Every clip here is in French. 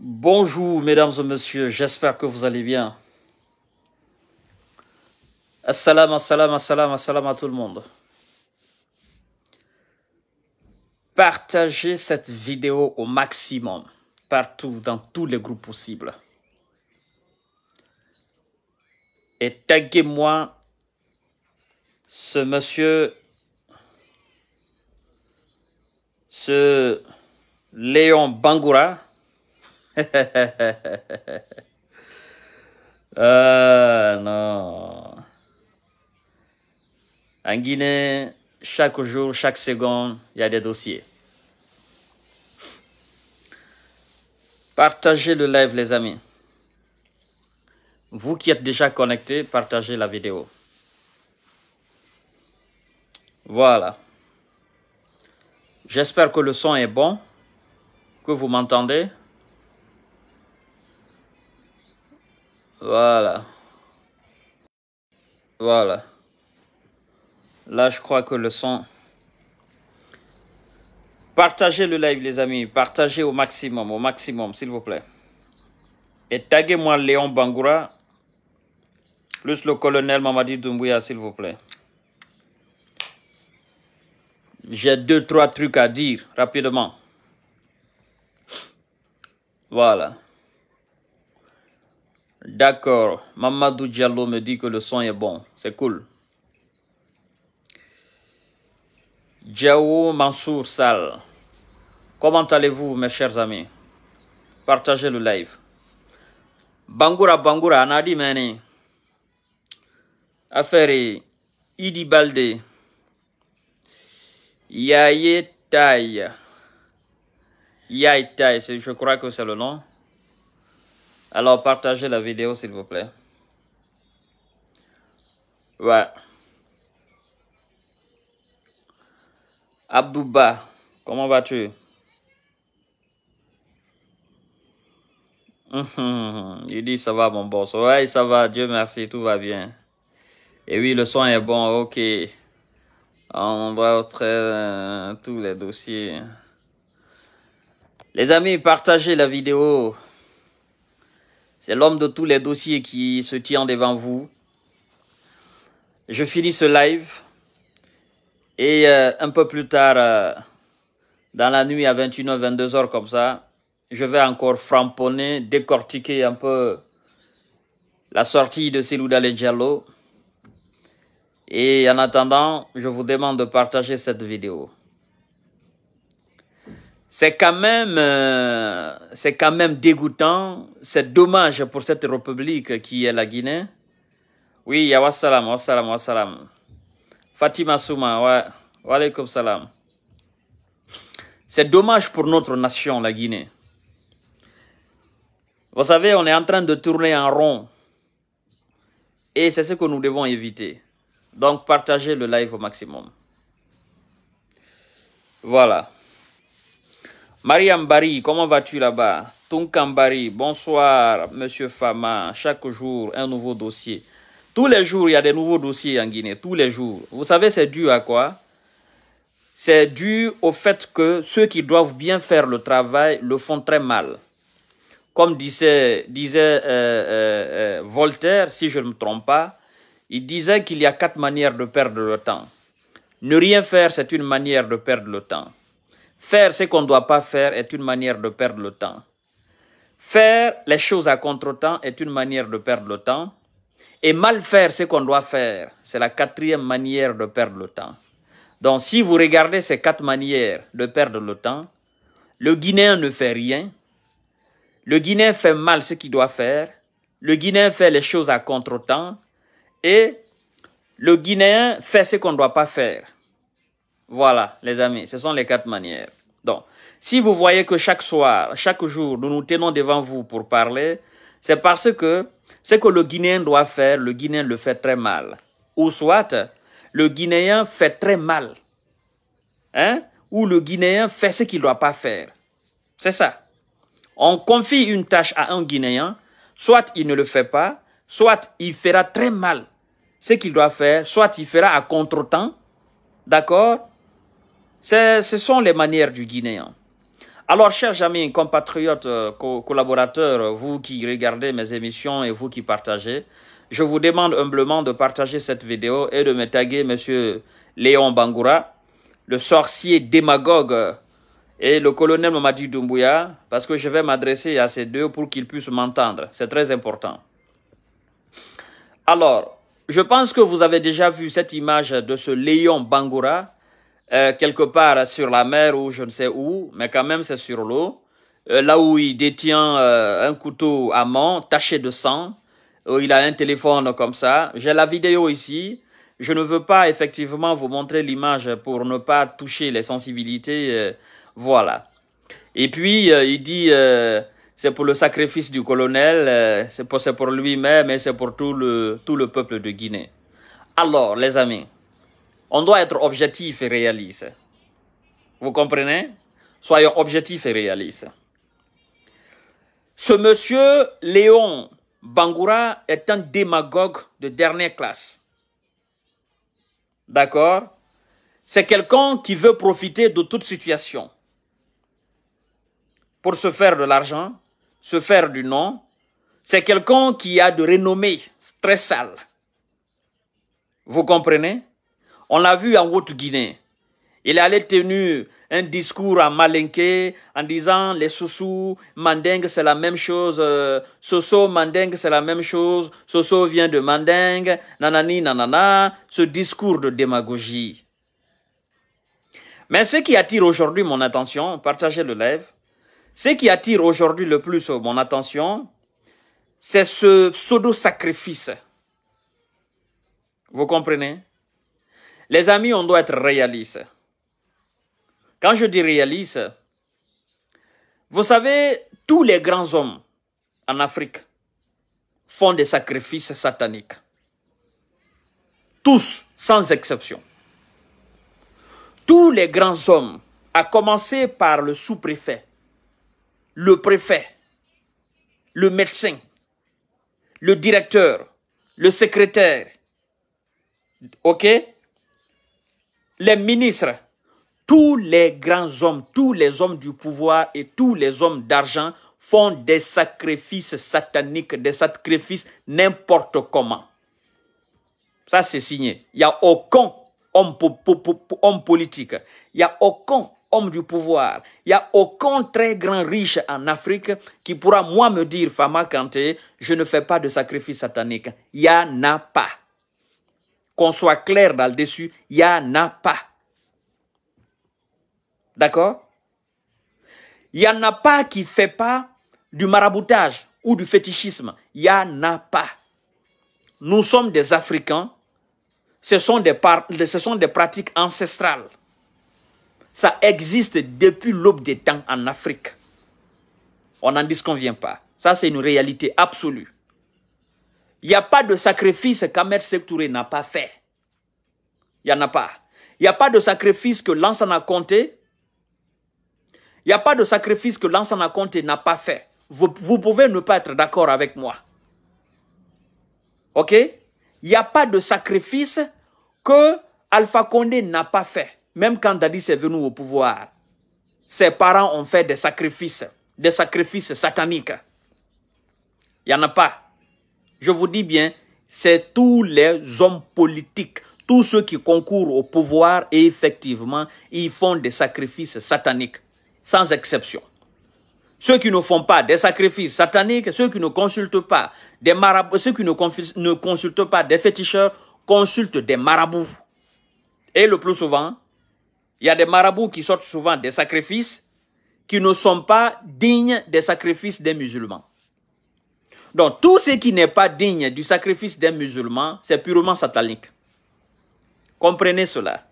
Bonjour mesdames et messieurs, j'espère que vous allez bien. Assalam, assalam, assalam, assalam à tout le monde. Partagez cette vidéo au maximum, partout, dans tous les groupes possibles. Et taguez-moi ce monsieur, ce Léon Bangoura. Ah non. En Guinée, chaque jour, chaque seconde, il y a des dossiers. Partagez le live, les amis. Vous qui êtes déjà connectés, partagez la vidéo. Voilà. J'espère que le son est bon, que vous m'entendez. Voilà. Voilà. Là, je crois que le son... Partagez le live, les amis. Partagez au maximum, au maximum, s'il vous plaît. Et taguez-moi Léon Bangoura, plus le colonel Mamadi Doumbouya, s'il vous plaît. J'ai deux, trois trucs à dire, rapidement. Voilà. D'accord. Mamadou Diallo me dit que le son est bon. C'est cool. Djao Mansour Sal. Comment allez-vous, mes chers amis? Partagez le live. Bangoura Bangoura, Nadi Mani. Affaire Idi Balde. Yaye Tai. Yaye Tai, je crois que c'est le nom. Alors partagez la vidéo s'il vous plaît. Ouais. Abdouba, comment vas-tu? Il dit ça va mon boss. Ouais, ça va, Dieu merci, tout va bien. Et oui, le son est bon, ok. On va euh, tous les dossiers. Les amis, partagez la vidéo. C'est l'homme de tous les dossiers qui se tient devant vous. Je finis ce live. Et euh, un peu plus tard, euh, dans la nuit à 21h, 22h comme ça, je vais encore framponner, décortiquer un peu la sortie de Selouda Diallo. Et en attendant, je vous demande de partager cette vidéo. C'est quand même, euh, c'est quand même dégoûtant, c'est dommage pour cette république qui est la Guinée. Oui, ya wassalam, wassalam. Fatima Souma, ouais, wa salam. C'est dommage pour notre nation, la Guinée. Vous savez, on est en train de tourner en rond. Et c'est ce que nous devons éviter. Donc, partagez le live au maximum. Voilà. Mariam Bari, comment vas-tu là-bas? Tunkambari, bonsoir, monsieur Fama. Chaque jour, un nouveau dossier. Tous les jours, il y a des nouveaux dossiers en Guinée. Tous les jours. Vous savez, c'est dû à quoi? C'est dû au fait que ceux qui doivent bien faire le travail le font très mal. Comme disait, euh, euh, euh, Voltaire, si je ne me trompe pas, il disait qu'il y a quatre manières de perdre le temps. Ne rien faire, c'est une manière de perdre le temps. Faire ce qu'on ne doit pas faire est une manière de perdre le temps. Faire les choses à contre-temps est une manière de perdre le temps. Et mal faire ce qu'on doit faire, c'est la quatrième manière de perdre le temps. Donc si vous regardez ces quatre manières de perdre le temps, le Guinéen ne fait rien, le Guinéen fait mal ce qu'il doit faire, le Guinéen fait les choses à contre-temps, et le Guinéen fait ce qu'on ne doit pas faire. Voilà, les amis, ce sont les quatre manières. Donc, si vous voyez que chaque soir, chaque jour, nous nous tenons devant vous pour parler, c'est parce que ce que le Guinéen doit faire, le Guinéen le fait très mal. Ou soit, le Guinéen fait très mal. Hein? Ou le Guinéen fait ce qu'il ne doit pas faire. C'est ça. On confie une tâche à un Guinéen, soit il ne le fait pas, soit il fera très mal ce qu'il doit faire, soit il fera à contre-temps. D'accord? Ce sont les manières du Guinéen. Alors, chers amis, compatriotes, euh, collaborateurs, vous qui regardez mes émissions et vous qui partagez, je vous demande humblement de partager cette vidéo et de me taguer Monsieur Léon Bangoura, le sorcier démagogue et le colonel Mamadi Doumbouya, parce que je vais m'adresser à ces deux pour qu'ils puissent m'entendre. C'est très important. Alors, je pense que vous avez déjà vu cette image de ce Léon Bangoura, euh, quelque part sur la mer ou je ne sais où, mais quand même c'est sur l'eau, euh, là où il détient euh, un couteau à main taché de sang, où il a un téléphone comme ça. J'ai la vidéo ici. Je ne veux pas effectivement vous montrer l'image pour ne pas toucher les sensibilités voilà. Et puis, il dit, c'est pour le sacrifice du colonel, c'est pour, pour lui-même et c'est pour tout le, tout le peuple de Guinée. Alors, les amis, on doit être objectif et réaliste. Vous comprenez? Soyons objectifs et réalistes. Ce monsieur Léon Bangoura est un démagogue de dernière classe. D'accord? C'est quelqu'un qui veut profiter de toute situation pour se faire de l'argent, se faire du nom. C'est quelqu'un qui a de renommée très sale. Vous comprenez? On l'a vu en Haute-Guinée. Il allait tenir un discours à Malinké en disant les Soussous, Mandingue c'est la même chose, euh, Soso, Mandingue c'est la même chose, Soso vient de Mandingue, nanani, nanana, ce discours de démagogie. Mais ce qui attire aujourd'hui mon attention, partagez le live, ce qui attire aujourd'hui le plus mon attention, c'est ce pseudo-sacrifice. Vous comprenez? Les amis, on doit être réaliste. Quand je dis réaliste, vous savez, tous les grands hommes en Afrique font des sacrifices sataniques. Tous, sans exception. Tous les grands hommes, à commencer par le sous-préfet, le préfet, le médecin, le directeur, le secrétaire, ok? Les ministres, tous les grands hommes, tous les hommes du pouvoir et tous les hommes d'argent font des sacrifices sataniques, des sacrifices n'importe comment. Ça, c'est signé. Il n'y a aucun homme, politique, il n'y a aucun homme du pouvoir. Il n'y a aucun très grand riche en Afrique qui pourra, moi, me dire, Fama Kanté, je ne fais pas de sacrifice satanique. Il n'y en a pas. Qu'on soit clair dans le dessus, il n'y en a pas. D'accord? Il n'y en a pas qui ne fait pas du maraboutage ou du fétichisme. Il n'y en a pas. Nous sommes des Africains. Ce sont des, pratiques ancestrales. Ça existe depuis l'aube des temps en Afrique. On n'en disconvient pas. Ça, c'est une réalité absolue. Il n'y a pas de sacrifice qu'Ahmed Sektouré n'a pas fait. Il n'y en a pas. Il n'y a pas de sacrifice que Lansana Conté. Il n'y a pas de sacrifice que Lansana Conté n'a pas fait. Vous, pouvez ne pas être d'accord avec moi. OK? Il n'y a pas de sacrifice que Alpha Condé n'a pas fait. Même quand Dadis est venu au pouvoir, ses parents ont fait des sacrifices, des sacrifices sataniques. Il n'y en a pas. Je vous dis bien, c'est tous les hommes politiques, tous ceux qui concourent au pouvoir et effectivement, ils font des sacrifices sataniques, sans exception. Ceux qui ne font pas des sacrifices sataniques, ceux qui ne consultent pas des marabouts, ceux qui ne, consultent pas des féticheurs, consultent des marabouts. Et le plus souvent, il y a des marabouts qui sortent souvent des sacrifices qui ne sont pas dignes des sacrifices des musulmans. Donc, tout ce qui n'est pas digne du sacrifice des musulmans, c'est purement satanique. Comprenez cela.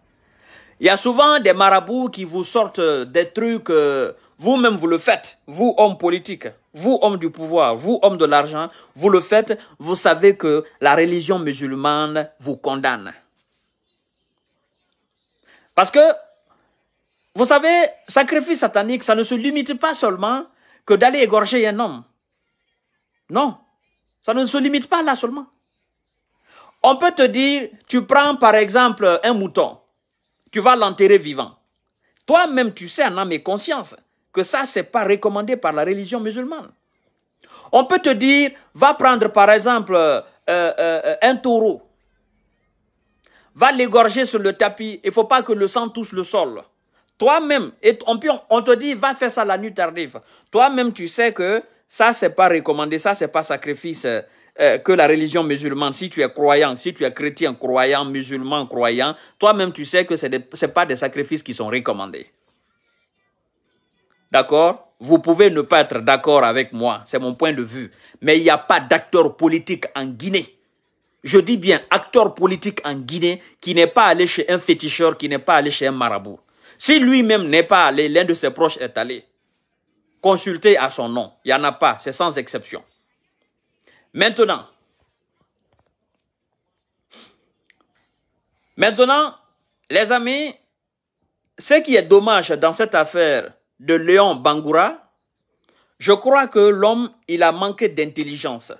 Il y a souvent des marabouts qui vous sortent des trucs, euh, vous-même vous le faites, vous homme politique, vous homme du pouvoir, vous homme de l'argent, vous le faites, vous savez que la religion musulmane vous condamne. Parce que vous savez, sacrifice satanique, ça ne se limite pas seulement que d'aller égorger un homme. Non, ça ne se limite pas là seulement. On peut te dire, tu prends par exemple un mouton, tu vas l'enterrer vivant. Toi-même, tu sais en âme et conscience que ça, c'est pas recommandé par la religion musulmane. On peut te dire, va prendre par exemple euh, euh, euh, un taureau, va l'égorger sur le tapis, il faut pas que le sang touche le sol. Toi-même, on, on te dit, va faire ça la nuit tardive. Toi-même, tu sais que ça, c'est pas recommandé, ça, c'est pas sacrifice que la religion musulmane. Si tu es croyant, si tu es chrétien, croyant, musulman, croyant, toi-même, tu sais que ce n'est pas des sacrifices qui sont recommandés. D'accord? Vous pouvez ne pas être d'accord avec moi, c'est mon point de vue. Mais il n'y a pas d'acteur politique en Guinée. Je dis bien acteur politique en Guinée qui n'est pas allé chez un féticheur, qui n'est pas allé chez un marabout. Si lui-même n'est pas allé, l'un de ses proches est allé. Consultez à son nom. Il n'y en a pas, c'est sans exception. Maintenant, maintenant, les amis, ce qui est dommage dans cette affaire, de Léon Bangoura, je crois que l'homme, il a manqué d'intelligence.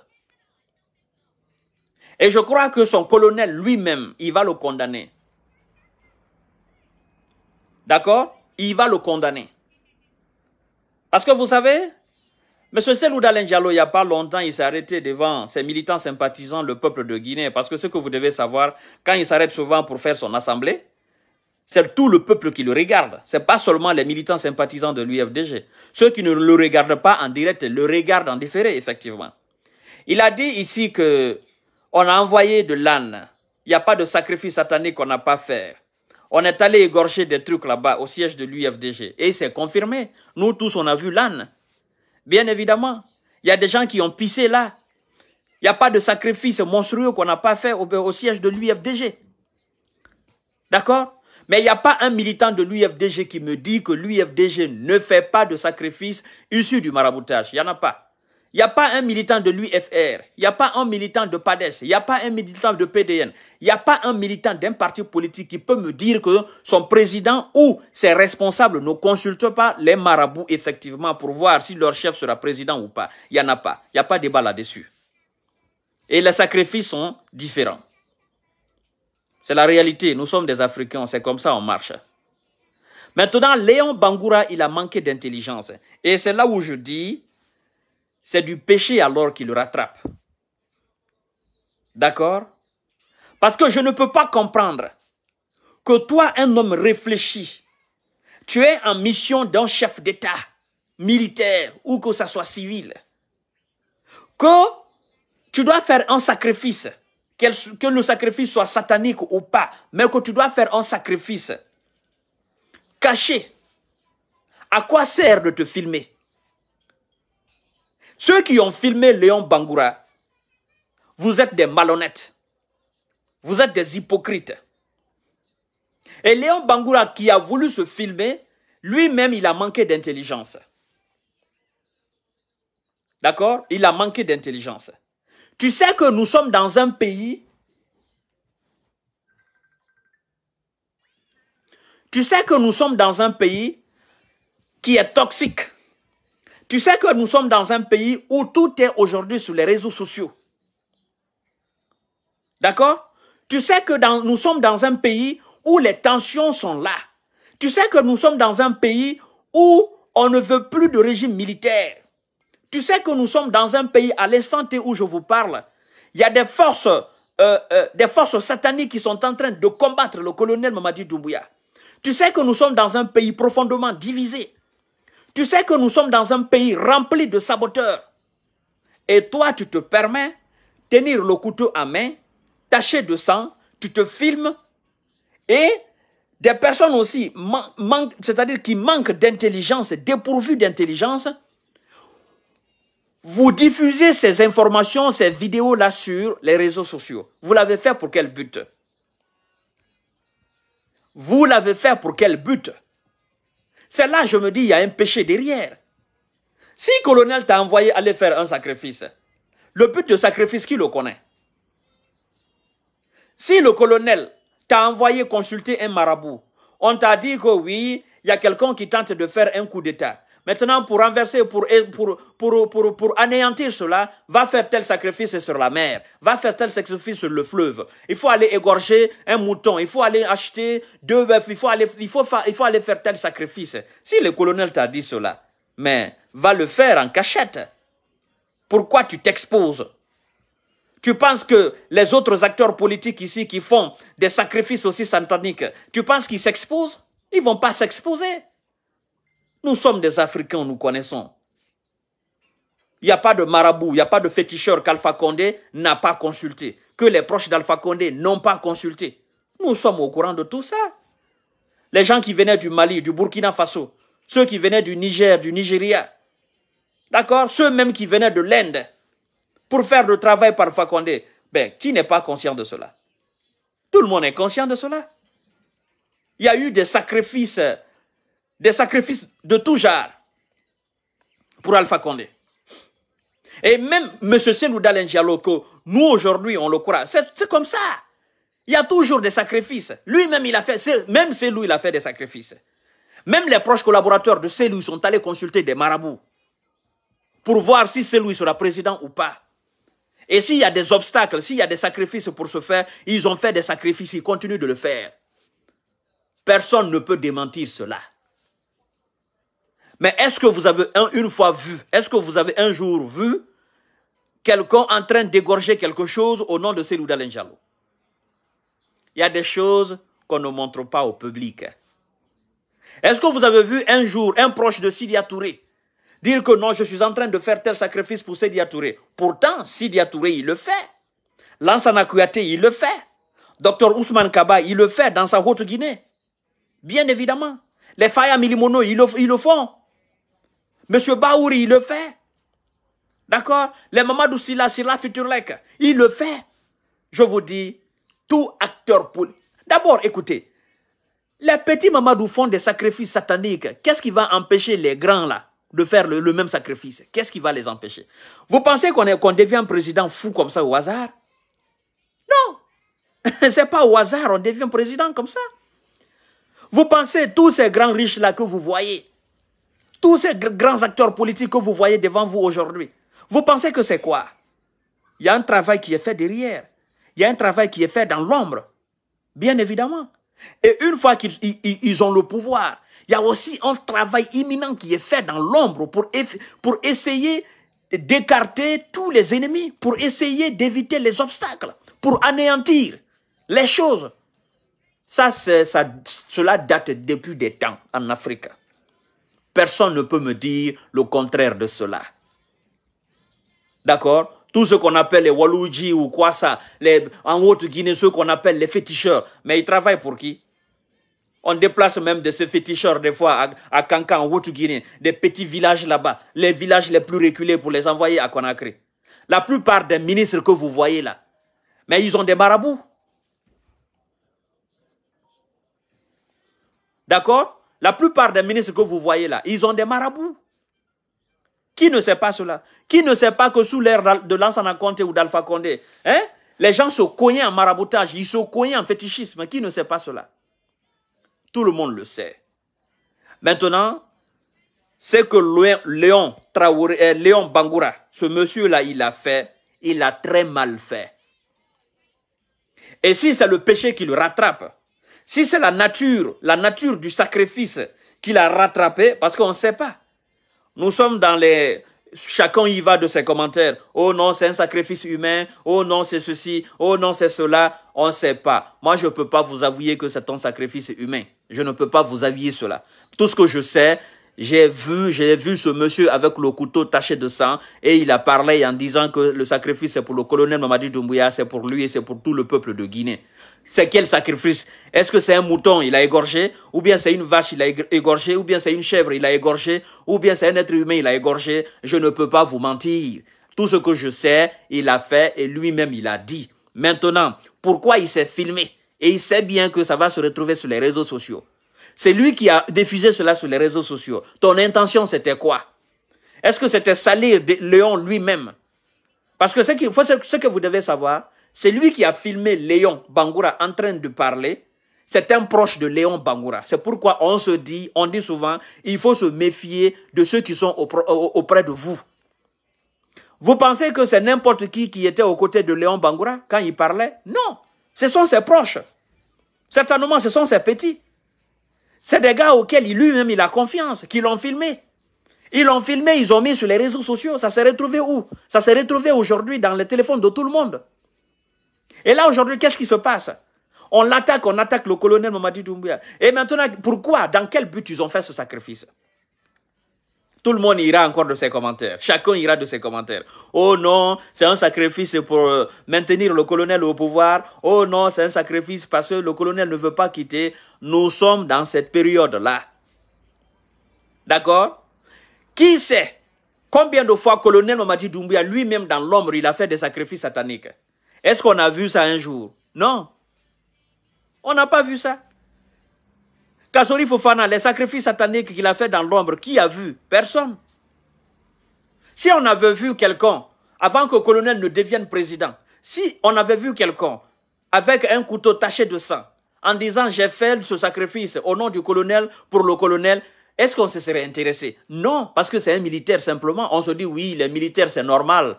Et je crois que son colonel lui-même, il va le condamner. D'accord? Il va le condamner. Parce que vous savez, M. Selou Diallo, il n'y a pas longtemps, il s'est arrêté devant ses militants sympathisants, le peuple de Guinée. Parce que ce que vous devez savoir, quand il s'arrête souvent pour faire son assemblée, c'est tout le peuple qui le regarde. Ce n'est pas seulement les militants sympathisants de l'UFDG. Ceux qui ne le regardent pas en direct le regardent en différé, effectivement. Il a dit ici que on a envoyé de l'âne. Il n'y a pas de sacrifice satanique qu'on n'a pas fait. On est allé égorger des trucs là-bas au siège de l'UFDG. Et c'est confirmé. Nous tous, on a vu l'âne. Bien évidemment. Il y a des gens qui ont pissé là. Il n'y a pas de sacrifice monstrueux qu'on n'a pas fait au, au siège de l'UFDG. D'accord? Mais il n'y a pas un militant de l'UFDG qui me dit que l'UFDG ne fait pas de sacrifice issu du maraboutage. Il n'y en a pas. Il n'y a pas un militant de l'UFR, il n'y a pas un militant de PADES, il n'y a pas un militant de PDN, il n'y a pas un militant d'un parti politique qui peut me dire que son président ou ses responsables ne consultent pas les marabouts effectivement pour voir si leur chef sera président ou pas. Il n'y en a pas. Il n'y a pas de débat là-dessus. Et les sacrifices sont différents. C'est la réalité. Nous sommes des Africains. C'est comme ça on marche. Maintenant, Léon Bangoura, il a manqué d'intelligence. Et c'est là où je dis, c'est du péché alors qu'il le rattrape. D'accord? Parce que je ne peux pas comprendre que toi, un homme réfléchi, tu es en mission d'un chef d'État, militaire ou que ce soit civil, que tu dois faire un sacrifice que le sacrifice soit satanique ou pas, mais que tu dois faire un sacrifice caché. À quoi sert de te filmer? Ceux qui ont filmé Léon Bangoura, vous êtes des malhonnêtes. Vous êtes des hypocrites. Et Léon Bangoura qui a voulu se filmer, lui-même, il a manqué d'intelligence. D'accord? Il a manqué d'intelligence. Tu sais que nous sommes dans un pays Tu sais que nous sommes dans un pays qui est toxique. Tu sais que nous sommes dans un pays où tout est aujourd'hui sur les réseaux sociaux. D'accord? Tu sais que nous sommes dans un pays où les tensions sont là. Tu sais que nous sommes dans un pays où on ne veut plus de régime militaire. Tu sais que nous sommes dans un pays, à l'instant où je vous parle, il y a des forces, euh, euh, des forces sataniques qui sont en train de combattre le colonel Mamadi Doumbouya. Tu sais que nous sommes dans un pays profondément divisé. Tu sais que nous sommes dans un pays rempli de saboteurs. Et toi, tu te permets tenir le couteau à main, taché de sang, tu te filmes et des personnes aussi, c'est-à-dire qui manquent d'intelligence, dépourvues d'intelligence, vous diffusez ces informations, ces vidéos-là sur les réseaux sociaux. Vous l'avez fait pour quel but? Vous l'avez fait pour quel but? C'est là, je me dis, il y a un péché derrière. Si le colonel t'a envoyé aller faire un sacrifice, le but de sacrifice, qui le connaît? Si le colonel t'a envoyé consulter un marabout, on t'a dit que oui, il y a quelqu'un qui tente de faire un coup d'État. Maintenant, pour renverser, pour, pour, pour, pour, anéantir cela, va faire tel sacrifice sur la mer, va faire tel sacrifice sur le fleuve. Il faut aller égorger un mouton, il faut aller acheter deux bœufs, il faut aller, il faire tel sacrifice. Si le colonel t'a dit cela, mais va le faire en cachette. Pourquoi tu t'exposes? Tu penses que les autres acteurs politiques ici qui font des sacrifices aussi sataniques, tu penses qu'ils s'exposent? Ils vont pas s'exposer. Nous sommes des Africains, nous connaissons. Il n'y a pas de marabout, il n'y a pas de féticheur qu'Alpha Condé n'a pas consulté, que les proches d'Alpha Condé n'ont pas consulté. Nous sommes au courant de tout ça. Les gens qui venaient du Mali, du Burkina Faso, ceux qui venaient du Niger, du Nigeria, d'accord, ceux même qui venaient de l'Inde pour faire le travail par Alpha Condé, ben, qui n'est pas conscient de cela? Tout le monde est conscient de cela. Il y a eu des sacrifices, des sacrifices de tout genre pour Alpha Condé. Et même M. Selou Diallo, que nous aujourd'hui on le croit, c'est comme ça. Il y a toujours des sacrifices. Lui-même, il a fait, même Selou, il a fait des sacrifices. Même les proches collaborateurs de Selou sont allés consulter des marabouts pour voir si Selou sera président ou pas. Et s'il y a des obstacles, s'il y a des sacrifices pour se faire, ils ont fait des sacrifices, ils continuent de le faire. Personne ne peut démentir cela. Mais est-ce que vous avez une fois vu, est-ce que vous avez un jour vu quelqu'un en train d'égorger quelque chose au nom de Selou Dalenjalo Il y a des choses qu'on ne montre pas au public. Est-ce que vous avez vu un jour un proche de Sidia Touré dire que non, je suis en train de faire tel sacrifice pour Sidia Touré? Pourtant, Sidia Touré, il le fait. Lansana Kouyaté, il le fait. Docteur Ousmane Kaba, il le fait dans sa Haute-Guinée. Bien évidemment. Les Faya Milimono, ils le font. Monsieur Baouri, il le fait. D'accord? Les Mamadou Silla, Silla Futurlek, il le fait. Je vous dis, tout acteur politique. D'abord, écoutez, les petits Mamadou font des sacrifices sataniques. Qu'est-ce qui va empêcher les grands là de faire le, même sacrifice? Qu'est-ce qui va les empêcher? Vous pensez qu'on devient président fou comme ça au hasard? Non C'est pas au hasard, on devient président comme ça. Vous pensez tous ces grands riches là que vous voyez, tous ces grands acteurs politiques que vous voyez devant vous aujourd'hui, vous pensez que c'est quoi? Il y a un travail qui est fait derrière. Il y a un travail qui est fait dans l'ombre. Bien évidemment. Et une fois qu'ils ont le pouvoir, il y a aussi un travail imminent qui est fait dans l'ombre pour, essayer d'écarter tous les ennemis, pour essayer d'éviter les obstacles, pour anéantir les choses. Ça, ça, cela date depuis des temps en Afrique. Personne ne peut me dire le contraire de cela. D'accord? Tout ce qu'on appelle les Walouji ou quoi ça, les, en Haute-Guinée, ceux qu'on appelle les féticheurs. Mais ils travaillent pour qui? On déplace même de ces féticheurs des fois à, à Kankan, en Haute-Guinée, des petits villages là-bas, les villages les plus reculés pour les envoyer à Conakry. La plupart des ministres que vous voyez là, mais ils ont des marabouts. D'accord? La plupart des ministres que vous voyez là, ils ont des marabouts. Qui ne sait pas cela? Qui ne sait pas que sous l'ère de Lansana Conté ou d'Alpha Condé, hein, les gens se cognaient en maraboutage, ils se cognaient en fétichisme. Qui ne sait pas cela? Tout le monde le sait. Maintenant, c'est que Léon, Traoré, euh, Léon Bangoura, ce monsieur-là, il a fait, il a très mal fait. Et si c'est le péché qui le rattrape, si c'est la nature, la nature du sacrifice qui l'a rattrapé, parce qu'on ne sait pas. Nous sommes dans les... Chacun y va de ses commentaires. Oh non, c'est un sacrifice humain. Oh non, c'est ceci. Oh non, c'est cela. On ne sait pas. Moi, je ne peux pas vous avouer que c'est un sacrifice humain. Je ne peux pas vous avouer cela. Tout ce que je sais, j'ai vu, j'ai vu ce monsieur avec le couteau taché de sang et il a parlé en disant que le sacrifice c'est pour le colonel Mamadi Doumbouya, c'est pour lui et c'est pour tout le peuple de Guinée. C'est quel sacrifice? Est-ce que c'est un mouton, il a égorgé? Ou bien c'est une vache, il a égorgé? Ou bien c'est une chèvre, il a égorgé? Ou bien c'est un être humain, il a égorgé? Je ne peux pas vous mentir. Tout ce que je sais, il a fait et lui-même, il a dit. Maintenant, pourquoi il s'est filmé? Et il sait bien que ça va se retrouver sur les réseaux sociaux. C'est lui qui a diffusé cela sur les réseaux sociaux. Ton intention, c'était quoi? Est-ce que c'était salir Léon lui-même? Parce que ce, ce que vous devez savoir, c'est lui qui a filmé Léon Bangoura en train de parler. C'est un proche de Léon Bangoura. C'est pourquoi on se dit, on dit souvent, il faut se méfier de ceux qui sont auprès de vous. Vous pensez que c'est n'importe qui qui était aux côtés de Léon Bangoura quand il parlait? Non, ce sont ses proches. Certainement, ce sont ses petits. C'est des gars auxquels lui-même il a confiance, qui l'ont filmé. Ils l'ont filmé, ils ont mis sur les réseaux sociaux. Ça s'est retrouvé où? Ça s'est retrouvé aujourd'hui dans les téléphones de tout le monde. Et là, aujourd'hui, qu'est-ce qui se passe? On l'attaque, on attaque le colonel Mamadi Doumbouya. Et maintenant, pourquoi? Dans quel but ils ont fait ce sacrifice? Tout le monde ira encore de ses commentaires. Chacun ira de ses commentaires. Oh non, c'est un sacrifice pour euh, maintenir le colonel au pouvoir. Oh non, c'est un sacrifice parce que le colonel ne veut pas quitter. Nous sommes dans cette période-là. D'accord? Qui sait combien de fois colonel Mamadi Doumbouya lui-même dans l'ombre, il a fait des sacrifices sataniques? Est-ce qu'on a vu ça un jour? Non. On n'a pas vu ça. Kassori Fofana, les sacrifices sataniques qu'il a fait dans l'ombre, qui a vu? Personne. Si on avait vu quelqu'un, avant que le colonel ne devienne président, si on avait vu quelqu'un avec un couteau taché de sang, en disant j'ai fait ce sacrifice au nom du colonel pour le colonel, est-ce qu'on se serait intéressé? Non, parce que c'est un militaire simplement. On se dit oui, les militaires c'est normal.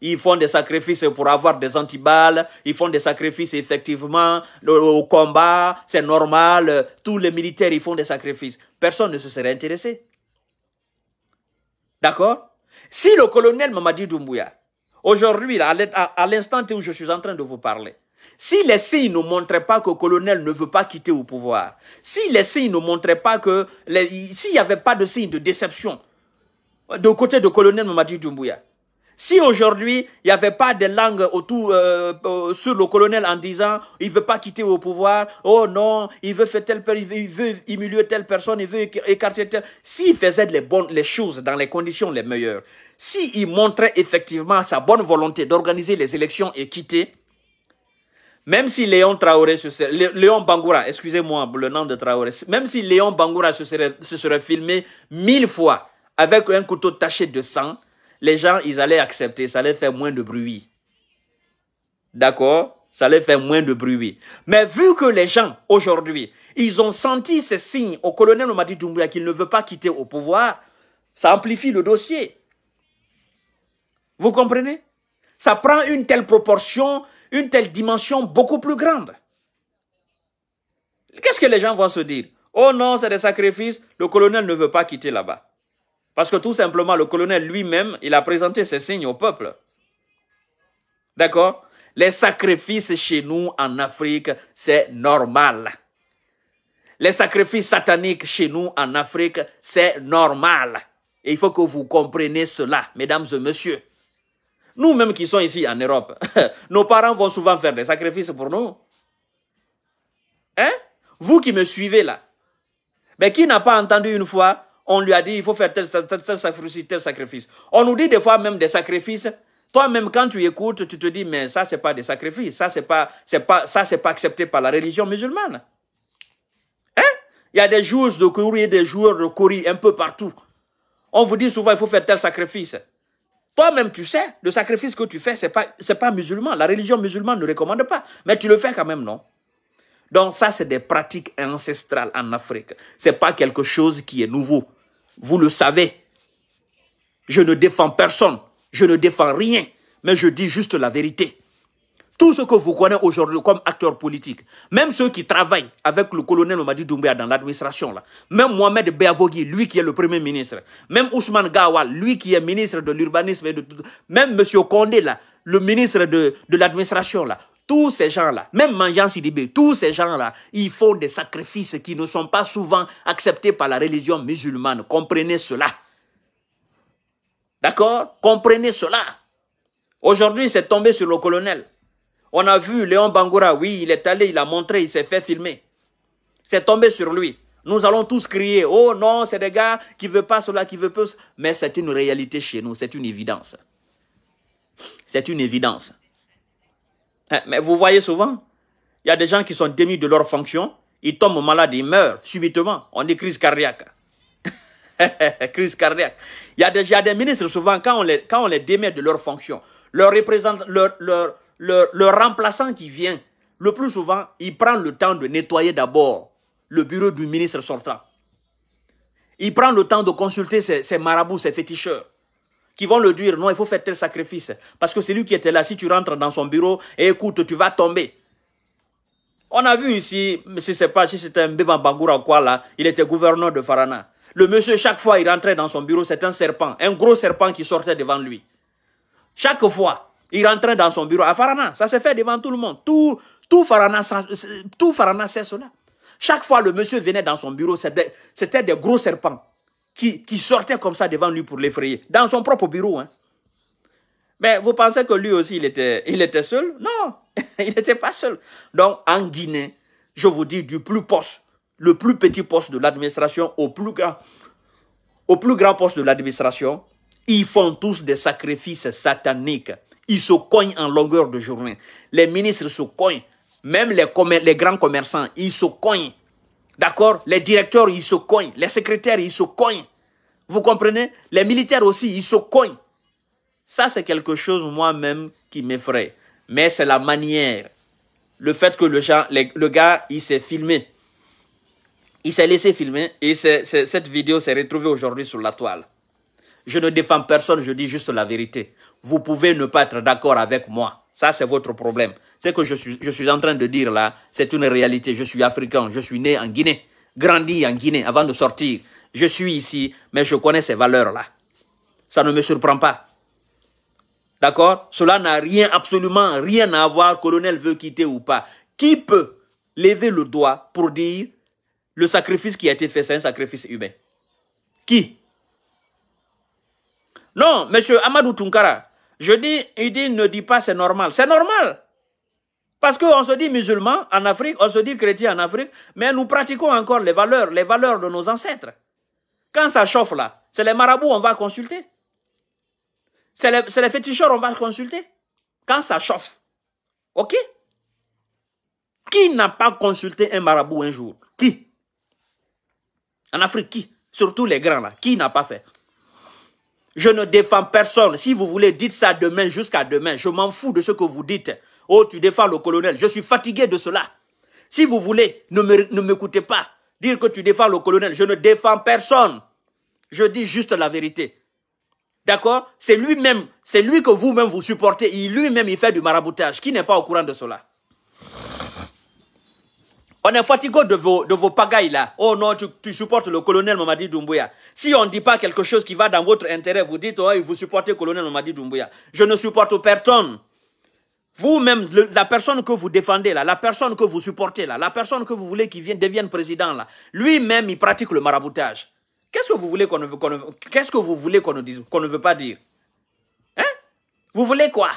Ils font des sacrifices pour avoir des antiballes, ils font des sacrifices effectivement au combat, c'est normal. Tous les militaires, ils font des sacrifices. Personne ne se serait intéressé. D'accord? Si le colonel Mamadi Doumbouya, aujourd'hui, à l'instant où je suis en train de vous parler, si les signes ne montraient pas que le colonel ne veut pas quitter au pouvoir, si les signes ne montraient pas que, s'il n'y avait pas de signe de déception de côté du colonel Mamadi Doumbouya, si aujourd'hui, il n'y avait pas de langue autour, euh, euh, sur le colonel en disant il veut pas quitter au pouvoir, oh non, il veut faire telle il veut, humilier telle personne, il veut écarter telle. S'il faisait les bonnes les choses dans les conditions les meilleures, s'il montrait effectivement sa bonne volonté d'organiser les élections et quitter, même si Léon Traoré, Léon Bangoura, excusez-moi le nom de Traoré, même si Léon Bangoura se se serait filmé mille fois avec un couteau taché de sang, les gens, ils allaient accepter, ça allait faire moins de bruit. D'accord? Ça allait faire moins de bruit. Mais vu que les gens, aujourd'hui, ils ont senti ces signes au colonel Omadi Doumbouya qu'il ne veut pas quitter au pouvoir, ça amplifie le dossier. Vous comprenez? Ça prend une telle proportion, une telle dimension beaucoup plus grande. Qu'est-ce que les gens vont se dire? Oh non, c'est des sacrifices, le colonel ne veut pas quitter là-bas. Parce que tout simplement, le colonel lui-même, il a présenté ses signes au peuple. D'accord? Les sacrifices chez nous en Afrique, c'est normal. Les sacrifices sataniques chez nous en Afrique, c'est normal. Et il faut que vous compreniez cela, mesdames et messieurs. Nous-mêmes qui sommes ici en Europe, nos parents vont souvent faire des sacrifices pour nous. Hein? Vous qui me suivez là, mais qui n'a pas entendu une fois on lui a dit, il faut faire tel, sacrifice, tel sacrifice. On nous dit des fois même des sacrifices. Toi-même, quand tu écoutes, tu te dis, mais ça, c'est pas des sacrifices. Ça, c'est pas, c'est pas, ça, c'est pas accepté par la religion musulmane. Hein? Il y a des jours de courrier, des jours de courrier un peu partout. On vous dit souvent, il faut faire tel sacrifice. Toi-même, tu sais, le sacrifice que tu fais, pas, c'est pas musulman. La religion musulmane ne recommande pas. Mais tu le fais quand même, non? Donc ça, c'est des pratiques ancestrales en Afrique. C'est pas quelque chose qui est nouveau. Vous le savez. Je ne défends personne. Je ne défends rien. Mais je dis juste la vérité. Tout ce que vous connaissez aujourd'hui comme acteurs politiques, même ceux qui travaillent avec le colonel Mamadi Doumbia dans l'administration, là, même Mohamed Beavogui, lui qui est le premier ministre, même Ousmane Gawal, lui qui est ministre de l'urbanisme, même M. Condé, là, le ministre de, de l'administration, là, tous ces gens-là, même Manjan Sidibé, tous ces gens-là, ils font des sacrifices qui ne sont pas souvent acceptés par la religion musulmane. Comprenez cela. D'accord? Comprenez cela. Aujourd'hui, c'est tombé sur le colonel. On a vu Léon Bangoura, oui, il est allé, il a montré, il s'est fait filmer. C'est tombé sur lui. Nous allons tous crier, oh non, c'est des gars qui ne veulent pas cela, qui veulent pas... Mais c'est une réalité chez nous, c'est une évidence. C'est une évidence. Hein, mais vous voyez souvent, il y a des gens qui sont démis de leur fonction, ils tombent malades, ils meurent subitement. On dit crise cardiaque. crise cardiaque. Il y, a des, des ministres, souvent, quand on les, quand on les démet de leur fonction, leur, leur, leur, remplaçant qui vient, le plus souvent, il prend le temps de nettoyer d'abord le bureau du ministre sortant. Il prend le temps de consulter ses, ses marabouts, ses féticheurs qui vont le dire, non, il faut faire tel sacrifice. Parce que c'est lui qui était là, si tu rentres dans son bureau et écoute, tu vas tomber. On a vu ici, si c'est pas, si c'était un Beba Bangoura ou quoi là, il était gouverneur de Farana. Le monsieur, chaque fois, il rentrait dans son bureau, c'est un serpent, un gros serpent qui sortait devant lui. Chaque fois, il rentrait dans son bureau à Farana. Ça s'est fait devant tout le monde. Tout, tout Farana, tout Farana sait cela. Chaque fois, le monsieur venait dans son bureau, c'était des gros serpents qui, qui sortaient comme ça devant lui pour l'effrayer. Dans son propre bureau. Hein. Mais vous pensez que lui aussi, il était, il était seul? Non, il n'était pas seul. Donc, en Guinée, je vous dis, du plus poste, le plus petit poste de l'administration au plus grand, au plus grand poste de l'administration, ils font tous des sacrifices sataniques. Ils se cognent en longueur de journée. Les ministres se cognent. Même les, les grands commerçants, ils se cognent. D'accord? Les directeurs, ils se cognent. Les secrétaires, ils se cognent. Vous comprenez? Les militaires aussi, ils se cognent. Ça, c'est quelque chose, moi-même, qui m'effraie. Mais c'est la manière. Le fait que le, le gars, il s'est filmé. Il s'est laissé filmer et cette vidéo s'est retrouvée aujourd'hui sur la toile. Je ne défends personne, je dis juste la vérité. Vous pouvez ne pas être d'accord avec moi. Ça, c'est votre problème. Ce que je suis, je suis en train de dire là, c'est une réalité. Je suis africain, je suis né en Guinée, grandi en Guinée avant de sortir. Je suis ici, mais je connais ces valeurs-là. Ça ne me surprend pas. D'accord? Cela n'a rien, absolument rien à voir, colonel veut quitter ou pas. Qui peut lever le doigt pour dire le sacrifice qui a été fait, c'est un sacrifice humain? Qui? Non, monsieur Amadou Tunkara, je dis, il dit, ne dit pas c'est normal. C'est normal. Parce qu'on se dit musulman en Afrique, on se dit chrétien en Afrique, mais nous pratiquons encore les valeurs, les valeurs de nos ancêtres. Quand ça chauffe là, c'est les marabouts, on va consulter. C'est les, les féticheurs, on va consulter. Quand ça chauffe. OK? Qui n'a pas consulté un marabout un jour? Qui? En Afrique, qui? Surtout les grands là. Qui n'a pas fait? Je ne défends personne. Si vous voulez, dites ça demain jusqu'à demain. Je m'en fous de ce que vous dites. Oh, tu défends le colonel. Je suis fatigué de cela. Si vous voulez, ne m'écoutez pas. Dire que tu défends le colonel. Je ne défends personne. Je dis juste la vérité. D'accord? C'est lui-même, c'est lui que vous-même vous supportez. Lui-même, il fait du maraboutage. Qui n'est pas au courant de cela? On est fatigué de vos, de pagailles là. Oh non, tu, supportes le colonel Mamadi Doumbouya. Si on ne dit pas quelque chose qui va dans votre intérêt, vous dites, oh, vous supportez le colonel Mamadi Doumbouya. Je ne supporte personne. Vous-même, la personne que vous défendez là, la personne que vous supportez là, la personne que vous voulez qu'il devienne président là, lui-même, il pratique le maraboutage. Qu'est-ce que vous voulez qu'on ne, qu'est-ce que vous voulez qu'on ne dise, qu'on ne veut pas dire? Hein? Vous voulez quoi?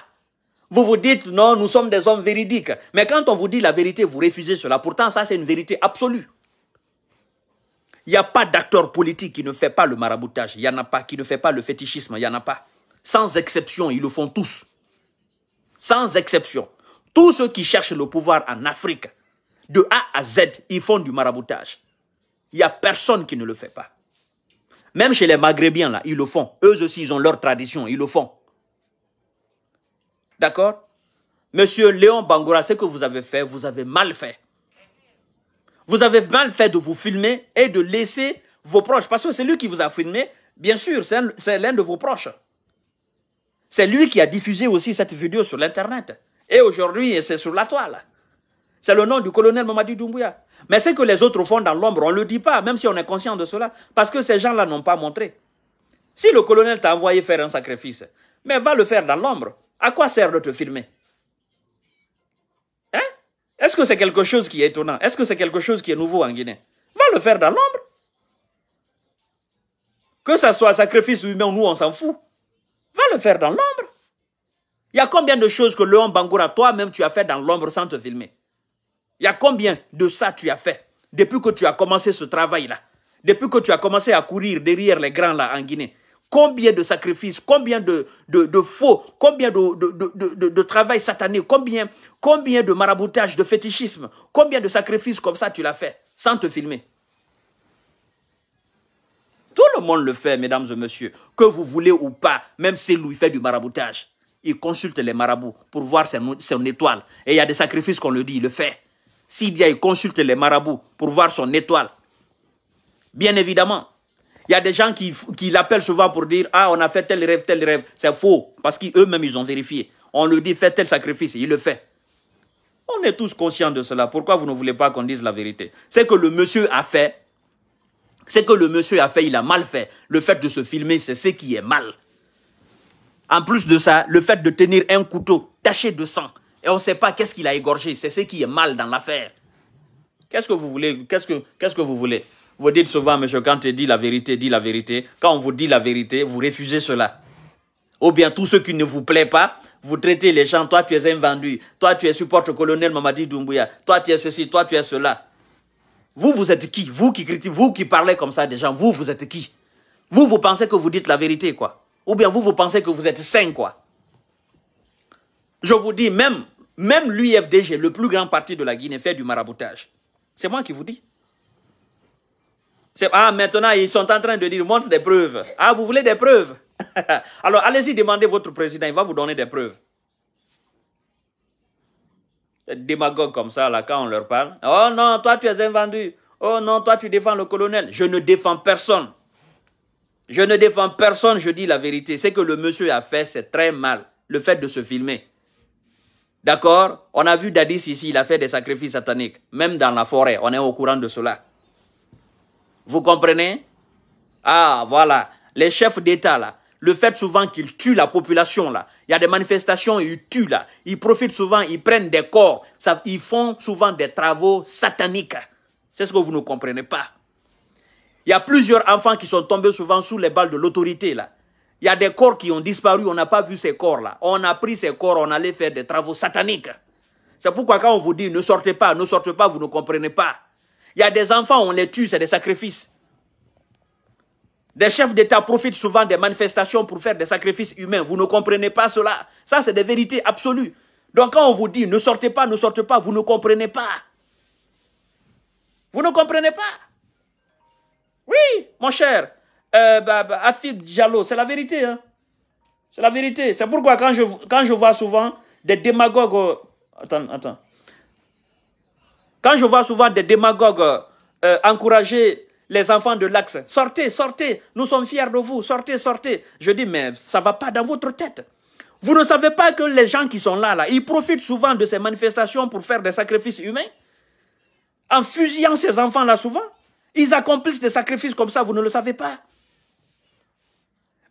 Vous vous dites non, nous sommes des hommes véridiques. Mais quand on vous dit la vérité, vous refusez cela. Pourtant, ça c'est une vérité absolue. Il n'y a pas d'acteur politique qui ne fait pas le maraboutage. Il n'y en a pas qui ne fait pas le fétichisme. Il n'y en a pas. Sans exception, ils le font tous. Sans exception. Tous ceux qui cherchent le pouvoir en Afrique, de A à Z, ils font du maraboutage. Il n'y a personne qui ne le fait pas. Même chez les Maghrébiens, là, ils le font. Eux aussi, ils ont leur tradition, ils le font. D'accord? Monsieur Léon Bangoura, ce que vous avez fait, vous avez mal fait. Vous avez mal fait de vous filmer et de laisser vos proches. Parce que c'est lui qui vous a filmé. Bien sûr, c'est l'un de vos proches. C'est lui qui a diffusé aussi cette vidéo sur l'Internet. Et aujourd'hui, c'est sur la toile. C'est le nom du colonel Mamadi Doumbouya. Mais ce que les autres font dans l'ombre, on ne le dit pas, même si on est conscient de cela, parce que ces gens-là n'ont pas montré. Si le colonel t'a envoyé faire un sacrifice, mais va le faire dans l'ombre, à quoi sert de te filmer? Hein? Est-ce que c'est quelque chose qui est étonnant? Est-ce que c'est quelque chose qui est nouveau en Guinée? Va le faire dans l'ombre. Que ça soit sacrifice humain, nous on s'en fout. Va le faire dans l'ombre. Il y a combien de choses que Léon Bangoura, toi-même, tu as fait dans l'ombre sans te filmer? Il y a combien de ça tu as fait depuis que tu as commencé ce travail-là? Depuis que tu as commencé à courir derrière les grands là en Guinée? Combien de sacrifices, combien de, de, faux, combien de, travail satané, combien, combien de maraboutage, de fétichisme, combien de sacrifices comme ça tu l'as fait sans te filmer? Tout le monde le fait, mesdames et messieurs, que vous voulez ou pas, même si lui fait du maraboutage. Il consulte les marabouts pour voir son, étoile. Et il y a des sacrifices qu'on le dit, il le fait. S'il il consulte les marabouts pour voir son étoile. Bien évidemment. Il y a des gens qui, l'appellent souvent pour dire « Ah, on a fait tel rêve, tel rêve. » C'est faux, parce qu'eux-mêmes, ils ont vérifié. On lui dit « Fais tel sacrifice. » Il le fait. On est tous conscients de cela. Pourquoi vous ne voulez pas qu'on dise la vérité? C'est que le monsieur a fait, Ce que le monsieur a fait, il a mal fait. Le fait de se filmer, c'est ce qui est mal. En plus de ça, le fait de tenir un couteau taché de sang, et on ne sait pas qu'est-ce qu'il a égorgé, c'est ce qui est mal dans l'affaire. Qu'est-ce que vous voulez Qu'est-ce que, vous voulez? Vous dites souvent, monsieur, quand tu dis la vérité, dis la vérité. Quand on vous dit la vérité, vous refusez cela. Ou bien tout ce qui ne vous plaît pas, vous traitez les gens, toi tu es un vendu, toi tu es supporte colonel Mamadi Doumbouya, toi tu es ceci, toi tu es cela. Vous, vous êtes qui? Vous qui critiquez, vous qui parlez comme ça des gens, vous, vous êtes qui? Vous, vous pensez que vous dites la vérité, quoi. Ou bien vous, vous pensez que vous êtes sain, quoi. Je vous dis, même, même l'UFDG, le plus grand parti de la Guinée, fait du maraboutage. C'est moi qui vous dis. Ah, maintenant, ils sont en train de dire, montre des preuves. Ah, vous voulez des preuves? Alors, allez-y, demandez votre président, il va vous donner des preuves. Démagogues comme ça, là, quand on leur parle. Oh non, toi, tu es un vendu. Oh non, toi, tu défends le colonel. Je ne défends personne. Je ne défends personne, je dis la vérité. Ce que le monsieur a fait, c'est très mal. Le fait de se filmer. D'accord? On a vu Dadis ici, il a fait des sacrifices sataniques. Même dans la forêt, on est au courant de cela. Vous comprenez? Ah, voilà. Les chefs d'État, là, le fait souvent qu'ils tuent la population, là. Il y a des manifestations, ils tuent, là. Ils profitent souvent, ils prennent des corps. Ils font souvent des travaux sataniques. C'est ce que vous ne comprenez pas. Il y a plusieurs enfants qui sont tombés souvent sous les balles de l'autorité, là. Il y a des corps qui ont disparu, on n'a pas vu ces corps-là. On a pris ces corps, on allait faire des travaux sataniques. C'est pourquoi quand on vous dit ne sortez pas, ne sortez pas, vous ne comprenez pas. Il y a des enfants, on les tue, c'est des sacrifices. Des chefs d'État profitent souvent des manifestations pour faire des sacrifices humains. Vous ne comprenez pas cela. Ça, c'est des vérités absolues. Donc quand on vous dit ne sortez pas, ne sortez pas, vous ne comprenez pas. Vous ne comprenez pas. Oui, mon cher euh, bah, bah, Afib Diallo, c'est la vérité. Hein? C'est la vérité. C'est pourquoi quand je, quand je vois souvent des démagogues... Euh, attends, attends. Quand je vois souvent des démagogues euh, encourager les enfants de l'axe, sortez, sortez, nous sommes fiers de vous, sortez, sortez. Je dis, mais ça ne va pas dans votre tête. Vous ne savez pas que les gens qui sont là, là, ils profitent souvent de ces manifestations pour faire des sacrifices humains? En fusillant ces enfants-là souvent. Ils accomplissent des sacrifices comme ça, vous ne le savez pas.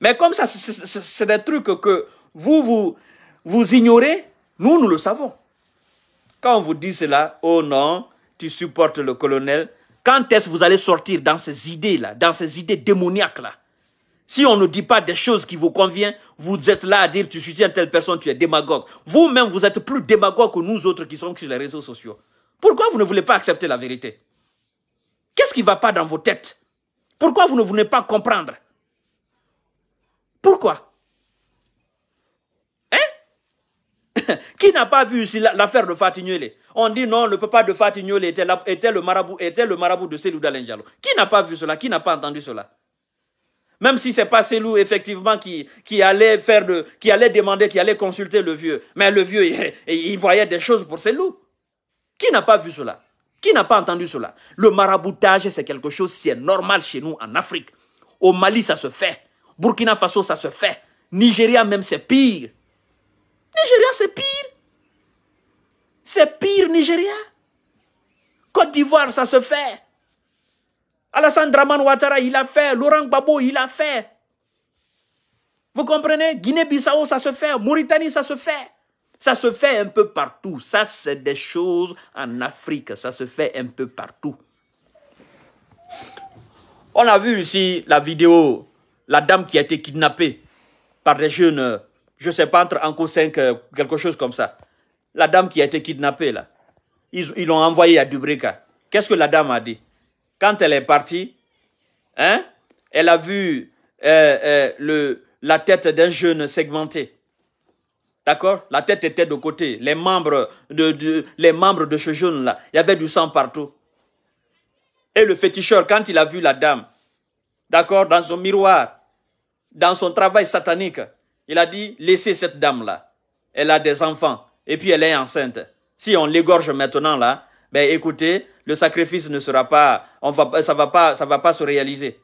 Mais comme ça, c'est des trucs que vous, vous, vous ignorez, nous, nous le savons. Quand on vous dit cela, oh non, tu supportes le colonel, quand est-ce que vous allez sortir dans ces idées-là, dans ces idées démoniaques-là? Si on ne dit pas des choses qui vous conviennent, vous êtes là à dire tu soutiens telle personne, tu es démagogue. Vous-même, vous êtes plus démagogue que nous autres qui sommes sur les réseaux sociaux. Pourquoi vous ne voulez pas accepter la vérité? Qu'est-ce qui ne va pas dans vos têtes? Pourquoi vous ne voulez pas comprendre? Pourquoi Hein Qui n'a pas vu l'affaire de Fatignolé On dit non, le papa de Fatignolé était, le marabout, de Selou Dalenjalo. Qui n'a pas vu cela? Qui n'a pas entendu cela? Même si c'est pas Selou, effectivement, qui, qui allait faire de, qui allait demander, qui allait consulter le vieux. Mais le vieux, il, voyait des choses pour Selou. Qui n'a pas vu cela? Qui n'a pas entendu cela? Le maraboutage, c'est quelque chose, c'est normal chez nous en Afrique. Au Mali, ça se fait. Burkina Faso, ça se fait. Nigeria même, c'est pire. Nigeria, c'est pire. C'est pire, Nigeria. Côte d'Ivoire, ça se fait. Alassane Draman Ouattara, il a fait. Laurent Gbagbo, il a fait. Vous comprenez? Guinée-Bissau, ça se fait. Mauritanie, ça se fait. Ça se fait un peu partout. Ça, c'est des choses en Afrique. Ça se fait un peu partout. On a vu ici la vidéo la dame qui a été kidnappée par des jeunes, euh, je ne sais pas, entre Anko 5, euh, quelque chose comme ça. La dame qui a été kidnappée, là, ils l'ont envoyée à Dubrika. Qu'est-ce que la dame a dit? Quand elle est partie, hein, elle a vu euh, le, la tête d'un jeune segmenté. D'accord? La tête était de côté. Les membres de, de, les membres de ce jeune-là, il y avait du sang partout. Et le féticheur, quand il a vu la dame, d'accord, dans son miroir, dans son travail satanique, il a dit, laissez cette dame-là. Elle a des enfants et puis elle est enceinte. Si on l'égorge maintenant là, ben écoutez, le sacrifice ne sera pas, on va, ça va pas, ça va pas se réaliser.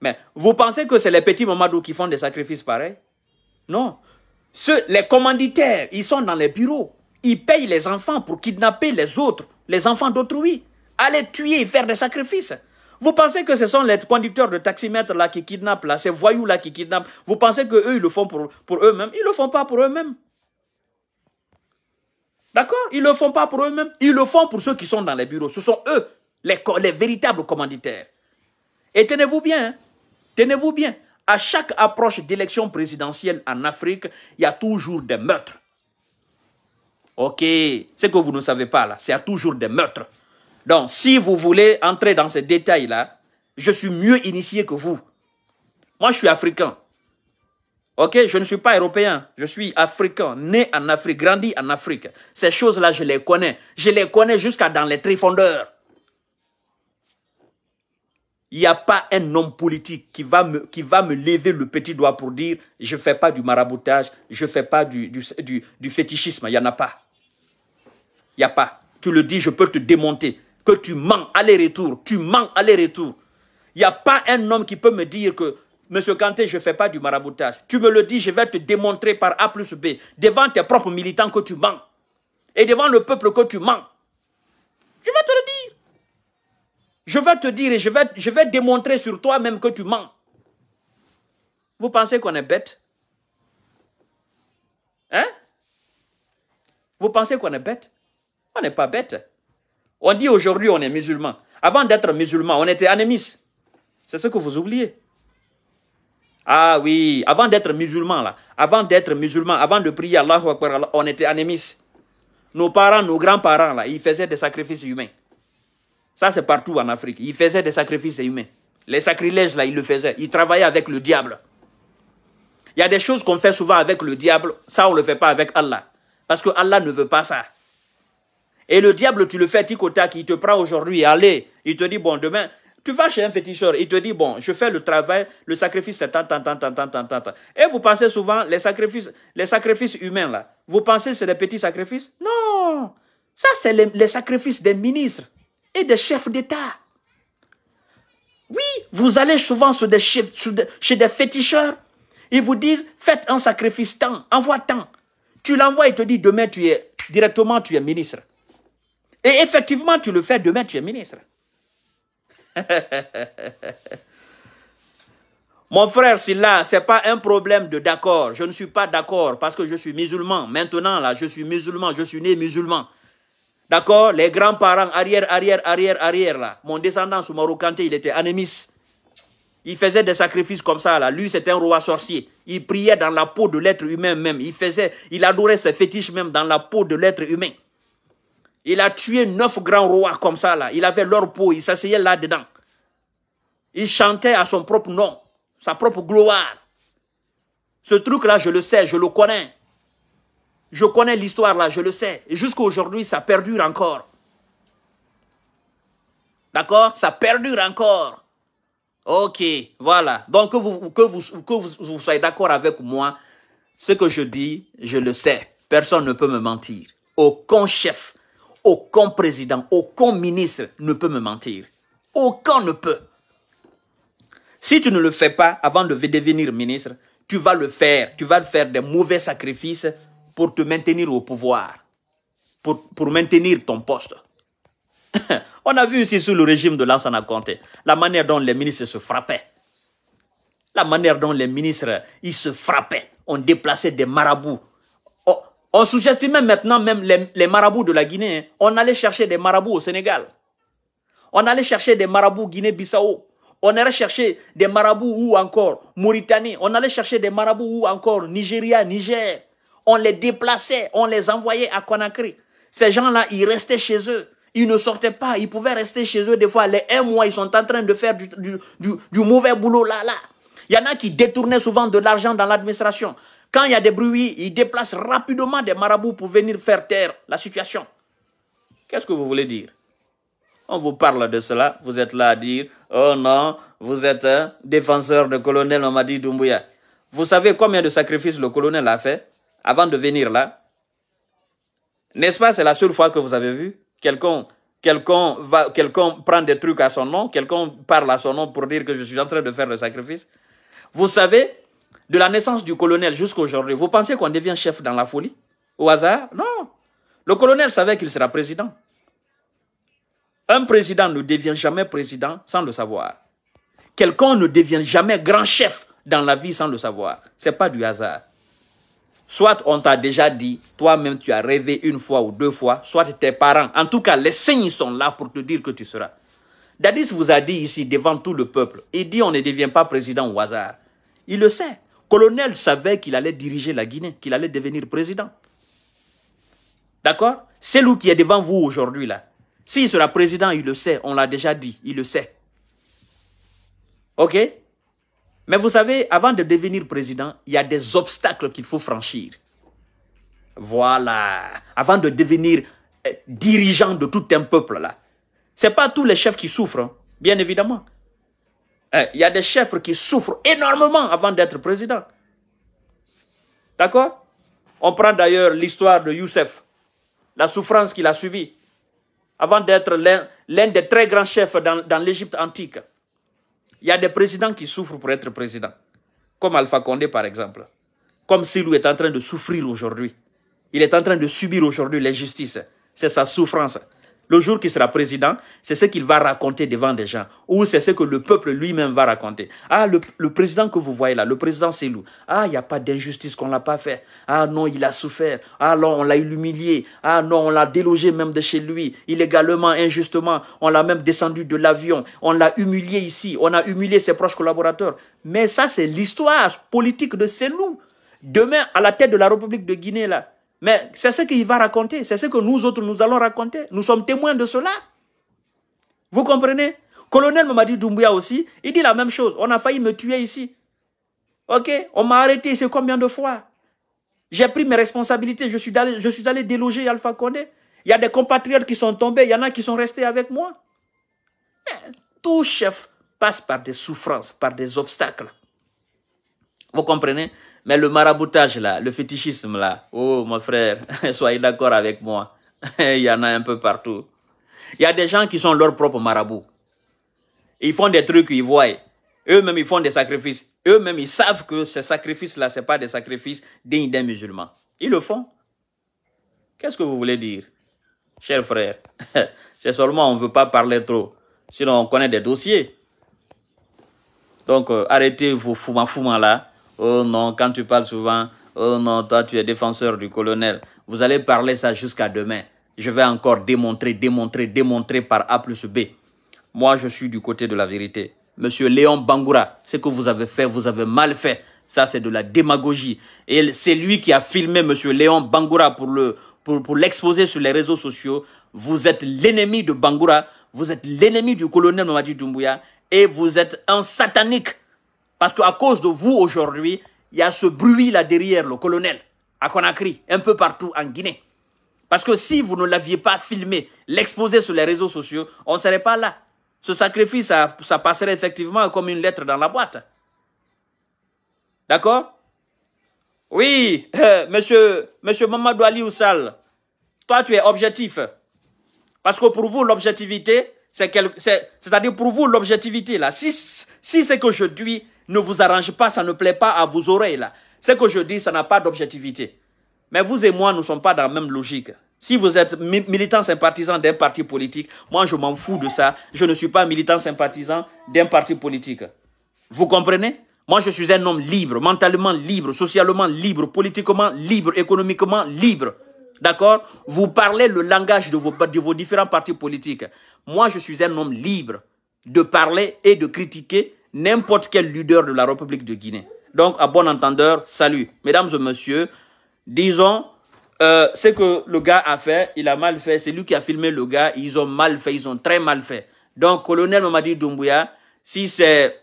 Mais vous pensez que c'est les petits Mamadou qui font des sacrifices pareils? Non. Les commanditaires, ils sont dans les bureaux. Ils payent les enfants pour kidnapper les autres, les enfants d'autrui. Aller tuer et faire des sacrifices. Vous pensez que ce sont les conducteurs de taximètres qui kidnappent, là, ces voyous là qui kidnappent? Vous pensez que eux ils le font pour, eux-mêmes? Ils ne le font pas pour eux-mêmes. D'accord? Ils ne le font pas pour eux-mêmes. Ils le font pour ceux qui sont dans les bureaux. Ce sont eux, les, les véritables commanditaires. Et tenez-vous bien, hein. tenez-vous bien. À chaque approche d'élection présidentielle en Afrique, il y a toujours des meurtres. Ok, ce que vous ne savez pas là, c'est toujours des meurtres. Donc, si vous voulez entrer dans ces détails-là, je suis mieux initié que vous. Moi, je suis africain. Ok, je ne suis pas européen, je suis africain, né en Afrique, grandi en Afrique. Ces choses-là, je les connais. Je les connais jusqu'à dans les trifondeurs. Il n'y a pas un homme politique qui va, me, qui va me lever le petit doigt pour dire je ne fais pas du maraboutage, je ne fais pas du, du, du fétichisme. Il n'y en a pas. Il n'y a pas. Tu le dis, je peux te démonter que tu mens aller-retour, tu mens aller-retour. Il n'y a pas un homme qui peut me dire que, Monsieur Kanté, je ne fais pas du maraboutage. Tu me le dis, je vais te démontrer par A plus B, devant tes propres militants que tu mens. Et devant le peuple que tu mens. Je vais te le dire. Je vais te dire et je vais, je vais démontrer sur toi-même que tu mens. Vous pensez qu'on est bête? Hein? Vous pensez qu'on est bête? On n'est pas bête. On dit aujourd'hui on est musulman. Avant d'être musulman, on était anémis. C'est ce que vous oubliez. Ah oui, avant d'être musulman, là, avant d'être musulman, avant de prier Allah, on était anémis. Nos parents, nos grands-parents, là, ils faisaient des sacrifices humains. Ça, c'est partout en Afrique. Ils faisaient des sacrifices humains. Les sacrilèges, là, ils le faisaient. Ils travaillaient avec le diable. Il y a des choses qu'on fait souvent avec le diable. Ça, on ne le fait pas avec Allah. Parce que Allah ne veut pas ça. Et le diable, tu le fais tic tac, il te prend aujourd'hui, allez, il te dit, bon, demain, tu vas chez un féticheur, il te dit, bon, je fais le travail, le sacrifice, tant, tant, tant, tant, tant, tant, tant. Et vous pensez souvent, les sacrifices, les sacrifices humains, là, vous pensez c'est des petits sacrifices? Non Ça, c'est les, sacrifices des ministres et des chefs d'État. Oui, vous allez souvent chez des, chefs, chez des féticheurs, ils vous disent, faites un sacrifice tant, envoie tant. Tu l'envoies, il te dit, demain, tu es, directement, tu es ministre. Et effectivement, tu le fais, demain tu es ministre. Mon frère, si là, ce n'est pas un problème de d'accord. Je ne suis pas d'accord parce que je suis musulman. Maintenant, là, je suis musulman, je suis né musulman. D'accord? Les grands-parents, arrière, arrière, arrière, arrière, là. Mon descendant sous Kanté, il était anémiste. Il faisait des sacrifices comme ça, là. Lui, c'était un roi sorcier. Il priait dans la peau de l'être humain même. Il faisait, il adorait ses fétiches même dans la peau de l'être humain. Il a tué neuf grands rois comme ça, là. Il avait leur peau, il s'asseyait là-dedans. Il chantait à son propre nom, sa propre gloire. Ce truc-là, je le sais, je le connais. Je connais l'histoire là, je le sais. Et jusqu'à aujourd'hui, ça perdure encore. D'accord? Ça perdure encore. Ok, voilà. Donc que vous, vous soyez d'accord avec moi, ce que je dis, je le sais. Personne ne peut me mentir. Aucun chef aucun président, aucun ministre ne peut me mentir. Aucun ne peut. Si tu ne le fais pas avant de devenir ministre, tu vas le faire. Tu vas faire des mauvais sacrifices pour te maintenir au pouvoir, pour, maintenir ton poste. On a vu ici sous le régime de Lansana Conté, la manière dont les ministres se frappaient. La manière dont les ministres, ils se frappaient. On déplaçait des marabouts on sous-estimait maintenant même les, marabouts de la Guinée. Hein. On allait chercher des marabouts au Sénégal. On allait chercher des marabouts Guinée-Bissau. On allait chercher des marabouts ou encore Mauritanie. On allait chercher des marabouts ou encore Nigeria, Niger. On les déplaçait, on les envoyait à Conakry. Ces gens-là, ils restaient chez eux. Ils ne sortaient pas. Ils pouvaient rester chez eux des fois. Les un mois, ils sont en train de faire du, du mauvais boulot là, là. Il y en a qui détournaient souvent de l'argent dans l'administration. Quand il y a des bruits, ils déplacent rapidement des marabouts pour venir faire taire la situation. Qu'est-ce que vous voulez dire? On vous parle de cela, vous êtes là à dire « Oh non, vous êtes un défenseur de colonel Mamadi Doumbouya. » Vous savez combien de sacrifices le colonel a fait avant de venir là? N'est-ce pas, c'est la seule fois que vous avez vu quelqu'un quelqu'un quelqu'un prend des trucs à son nom, quelqu'un parle à son nom pour dire que je suis en train de faire le sacrifice? Vous savez, de la naissance du colonel jusqu'à aujourd'hui, vous pensez qu'on devient chef dans la folie? Au hasard? Non. Le colonel savait qu'il sera président. Un président ne devient jamais président sans le savoir. Quelqu'un ne devient jamais grand chef dans la vie sans le savoir. Ce n'est pas du hasard. Soit on t'a déjà dit, toi-même tu as rêvé une fois ou deux fois, soit tes parents, en tout cas les signes sont là pour te dire que tu seras. Dadis vous a dit ici devant tout le peuple, il dit on ne devient pas président au hasard. Il le sait. Colonel savait qu'il allait diriger la Guinée, qu'il allait devenir président. D'accord? C'est lui qui est devant vous aujourd'hui là. S'il sera président, il le sait, on l'a déjà dit, il le sait. Ok? Mais vous savez, avant de devenir président, il y a des obstacles qu'il faut franchir. Voilà. Avant de devenir euh, dirigeant de tout un peuple là. Ce n'est pas tous les chefs qui souffrent, hein, bien évidemment. Euh, il y a des chefs qui souffrent énormément avant d'être président. D'accord? On prend d'ailleurs l'histoire de Youssef, la souffrance qu'il a subie avant d'être l'un des très grands chefs dans, l'Égypte antique. Il y a des présidents qui souffrent pour être président, comme Alpha Condé par exemple. Comme Silou est en train de souffrir aujourd'hui. Il est en train de subir aujourd'hui l'injustice. C'est sa souffrance. Le jour qu'il sera président, c'est ce qu'il va raconter devant des gens. Ou c'est ce que le peuple lui-même va raconter. Ah, le, président que vous voyez là, le président Selou. Ah, il n'y a pas d'injustice qu'on ne l'a pas fait. Ah non, il a souffert. Ah non, on l'a humilié. Ah non, on l'a délogé même de chez lui. Illégalement, injustement. On l'a même descendu de l'avion. On l'a humilié ici. On a humilié ses proches collaborateurs. Mais ça, c'est l'histoire politique de Selou. Demain, à la tête de la République de Guinée, là, mais c'est ce qu'il va raconter, c'est ce que nous autres, nous allons raconter. Nous sommes témoins de cela. Vous comprenez? Colonel Mamadi Doumbouya aussi, il dit la même chose. On a failli me tuer ici. Ok? On m'a arrêté ici combien de fois? J'ai pris mes responsabilités, je suis, allé, je suis allé déloger Alpha Condé. Il y a des compatriotes qui sont tombés, il y en a qui sont restés avec moi. Mais tout chef passe par des souffrances, par des obstacles. Vous comprenez? Mais le maraboutage là, le fétichisme là, oh mon frère, soyez d'accord avec moi. Il y en a un peu partout. Il y a des gens qui sont leurs propres marabouts. Ils font des trucs, ils voient. Eux-mêmes, ils font des sacrifices. Eux-mêmes, ils savent que ces sacrifices-là, ce pas des sacrifices dignes d'un musulman. Ils le font. Qu'est-ce que vous voulez dire, cher frère? C'est seulement on ne veut pas parler trop. Sinon, on connaît des dossiers. Donc, euh, arrêtez vos foumans là. Oh non, quand tu parles souvent, oh non, toi tu es défenseur du colonel. Vous allez parler ça jusqu'à demain. Je vais encore démontrer, démontrer, démontrer par A plus B. Moi, je suis du côté de la vérité. Monsieur Léon Bangoura, ce que vous avez fait, vous avez mal fait. Ça, c'est de la démagogie. Et c'est lui qui a filmé Monsieur Léon Bangoura pour le pour, pour l'exposer sur les réseaux sociaux. Vous êtes l'ennemi de Bangoura, vous êtes l'ennemi du colonel Mamadi Doumbouya et vous êtes un satanique. Parce qu'à cause de vous aujourd'hui, il y a ce bruit là derrière le colonel, à Conakry, un peu partout en Guinée. Parce que si vous ne l'aviez pas filmé, l'exposé sur les réseaux sociaux, on ne serait pas là. Ce sacrifice, ça, ça passerait effectivement comme une lettre dans la boîte. D'accord? Oui, monsieur, monsieur Mamadou Ali Oussal, toi tu es objectif. Parce que pour vous, l'objectivité, c'est-à-dire pour vous, l'objectivité, là, si, si c'est que je dis ne vous arrange pas, ça ne plaît pas à vos oreilles là. Ce que je dis, ça n'a pas d'objectivité. Mais vous et moi, nous ne sommes pas dans la même logique. Si vous êtes militant sympathisant d'un parti politique, moi je m'en fous de ça. Je ne suis pas militant sympathisant d'un parti politique. Vous comprenez? Moi je suis un homme libre, mentalement libre, socialement libre, politiquement libre, économiquement libre. D'accord? Vous parlez le langage de vos, de vos différents partis politiques. Moi je suis un homme libre de parler et de critiquer n'importe quel leader de la République de Guinée. Donc, à bon entendeur, salut. Mesdames et messieurs, disons, euh, ce que le gars a fait, il a mal fait. C'est lui qui a filmé le gars. Ils ont mal fait, ils ont très mal fait. Donc, colonel Mamadi Doumbouya, si c'est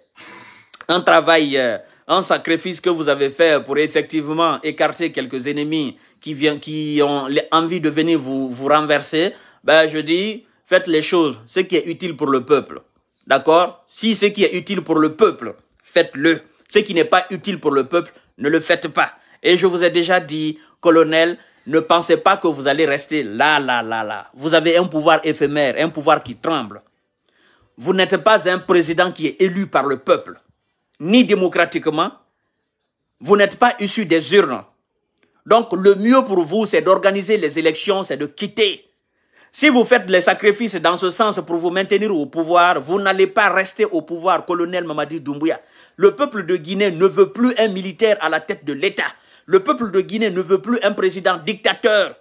un travail, euh, un sacrifice que vous avez fait pour effectivement écarter quelques ennemis qui, viennent, qui ont envie de venir vous, vous renverser, ben, je dis, faites les choses, ce qui est utile pour le peuple. D'accord? Si ce qui est utile pour le peuple, faites-le. Ce qui n'est pas utile pour le peuple, ne le faites pas. Et je vous ai déjà dit, colonel, ne pensez pas que vous allez rester là, là, là, là. Vous avez un pouvoir éphémère, un pouvoir qui tremble. Vous n'êtes pas un président qui est élu par le peuple, ni démocratiquement. Vous n'êtes pas issu des urnes. Donc le mieux pour vous, c'est d'organiser les élections, c'est de quitter Si vous faites les sacrifices dans ce sens pour vous maintenir au pouvoir, vous n'allez pas rester au pouvoir, colonel Mamadi Doumbouya. Le peuple de Guinée ne veut plus un militaire à la tête de l'État. Le peuple de Guinée ne veut plus un président dictateur.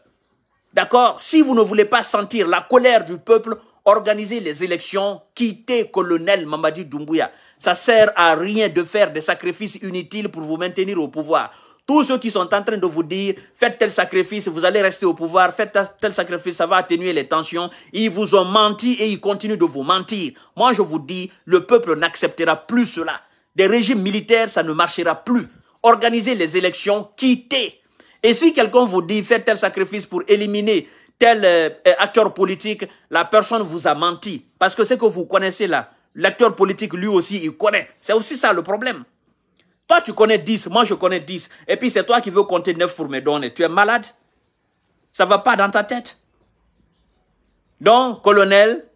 D'accord? Si vous ne voulez pas sentir la colère du peuple, organisez les élections, quittez colonel Mamadi Doumbouya. Ça sert à rien de faire des sacrifices inutiles pour vous maintenir au pouvoir. Tous ceux qui sont en train de vous dire, faites tel sacrifice, vous allez rester au pouvoir, faites tel sacrifice, ça va atténuer les tensions, ils vous ont menti et ils continuent de vous mentir. Moi, je vous dis, le peuple n'acceptera plus cela. Des régimes militaires, ça ne marchera plus. Organisez les élections, quittez. Et si quelqu'un vous dit, faites tel sacrifice pour éliminer tel euh, acteur politique, la personne vous a menti. Parce que ce que vous connaissez là, l'acteur politique, lui aussi, il connaît. C'est aussi ça le problème. Toi, tu connais 10, moi je connais 10. Et puis c'est toi qui veux compter 9 pour me donner. Tu es malade? Ça ne va pas dans ta tête? Donc, colonel,